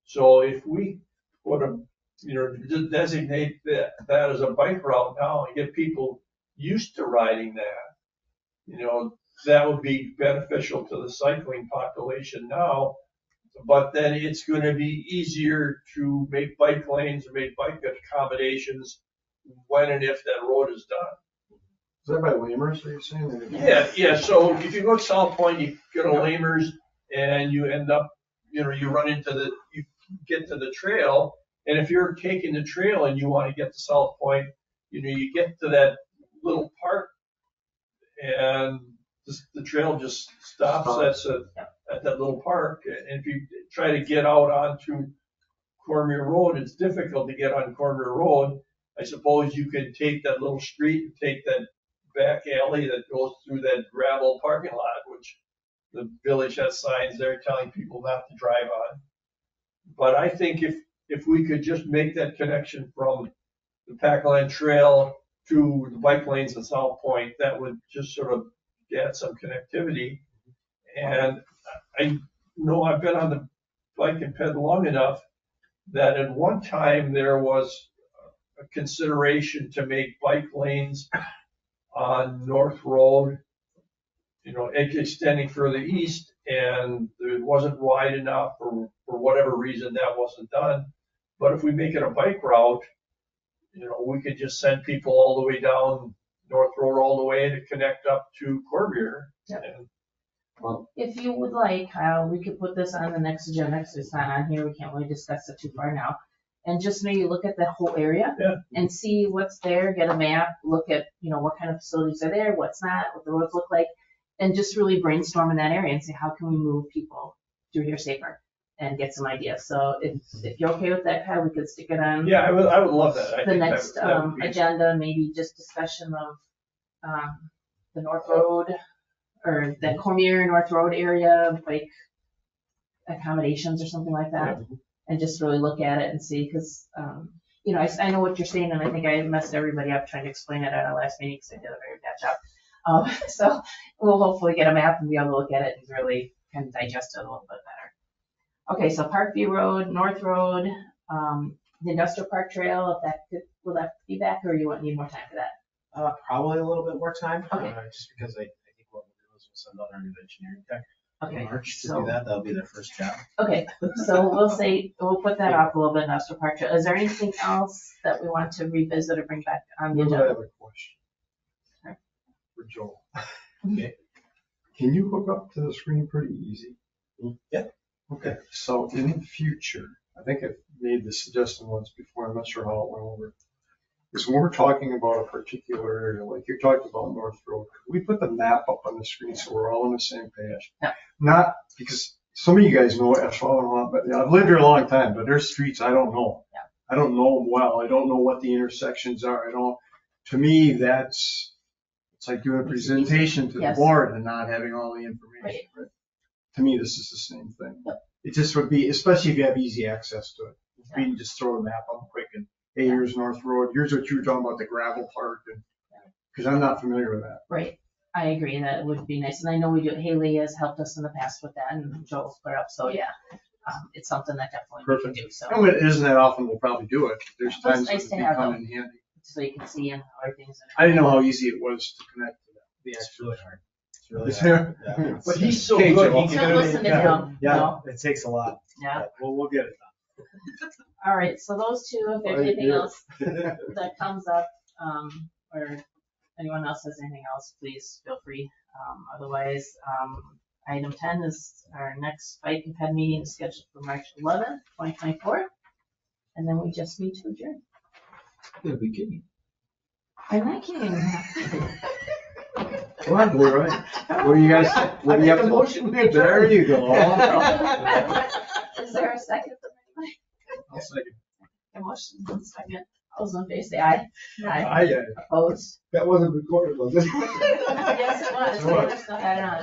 So if we put a, you know, de- designate that, that as a bike route now and get people used to riding that, you know, that would be beneficial to the cycling population now. But then it's gonna be easier to make bike lanes or make bike accommodations when and if that road is done. Is that by Lamers, are you saying? that? Yeah, yeah, so if you go to South Point, you go to Lamers and you end up, you know, you run into the, you get to the trail. And if you're taking the trail and you want to get to South Point, you know, you get to that little park and just, the trail just stops at, the- at that little park. And if you try to get out onto Cormier Road, it's difficult to get on Cormier Road. I suppose you could take that little street, take that back alley that goes through that gravel parking lot, which the village has signs there telling people not to drive on. But I think if, if we could just make that connection from the Packerland Trail to the bike lanes at South Point, that would just sort of add some connectivity. Mm-hmm. And I know I've been on the bike and ped long enough that at one time there was a consideration to make bike lanes on North Road, you know, ex- extending further east, and it wasn't wide enough, or for whatever reason, that wasn't done. But if we make it a bike route, you know, we could just send people all the way down North Road all the way to connect up to Cormier. Yep. And Well, if you would like, Kyle, we could put this on the next agenda, because it's not on here, we can't really discuss it too far now. And just maybe look at the whole area. Yeah. And see what's there, get a map, look at, you know, what kind of facilities are there, what's not, what the roads look like. And just really brainstorm in that area and say, how can we move people through here safer? And get some ideas. So if, if you're okay with that, Kyle, we could stick it on Yeah, I would, I would love that. I the think that next, would- that would um, be- agenda, maybe just discussion of, um, the North Road or the Cormier North Road area, like accommodations or something like that. And just really look at it and see, cause, um, you know, I, s- I know what you're saying and I think I messed everybody up trying to explain it at our last meeting, cause I did a very bad job. Um, [laughs] so we'll hopefully get a map and be able to look at it and really kind of digest it a little bit better. Okay, so Parkview Road, North Road, um, the industrial park trail, if that could, will that be back or you want, need more time for that? Uh, probably a little bit more time, Okay. uh, just because I, I think what we'll do is we'll send out our new engineering tech in Okay, March to so- do that. That'll be their first job. Okay, so we'll say, we'll put that off a little bit, industrial park trail. Is there anything else that we want to revisit or bring back on the I have agenda? a question. Sure. For Joel. [laughs] Okay. Can you hook up to the screen pretty easy? Yeah. Okay, so in the future, I think I've made the suggestion once before, I'm not sure how it went over. Is when we're talking about a particular area, like you talked about North Road, could we put the map up on the screen so we're all on the same page? Yeah. Not, because some of you guys know Eshwell a lot, but I've lived here a long time, but there's streets I don't know. Yeah. I don't know them well, I don't know what the intersections are, I don't, to me, that's, it's like doing a presentation to the Yes. board and not having all the information. Right. Right? To me, this is the same thing. Yep. It just would be, especially if you have easy access to it. We can just throw a map up quick and, hey, here's North Road, here's what you were talking about, the gravel park and, because I'm not familiar with that. Right, I agree, that would be nice, and I know we do, Haley has helped us in the past with that, and Joel's clear up, so yeah. Um, it's something that definitely we can do, so, And it isn't that often we'll probably do it. There's It's times when nice it to can have come them. in handy. so you can see and how everything's. I didn't know how easy it was to connect to that. It's really hard. It's really Is hard. Yeah. [laughs] But he's so Change good, it. he Don't can. listen to him, Yeah, no, it takes a lot. yeah, but We'll, we'll get it [laughs] all right, so those two, if there's Right anything here. else [laughs] that comes up, um, or anyone else has anything else, please feel free. Um, otherwise, um, item ten is our next bike and ped meeting is scheduled for March eleventh, twenty twenty-four. And then we just need to adjourn. You'll be kidding. I'm not kidding. Come on, Blue, right? What do you guys, what do you have to? motion, we There you go. Is there a second? I'll second. A motion, and a second. All those in favor say aye. Aye. Aye, aye. Opposed? That wasn't recorded, was it? [laughs] Yes, it was. It was. We still had it on.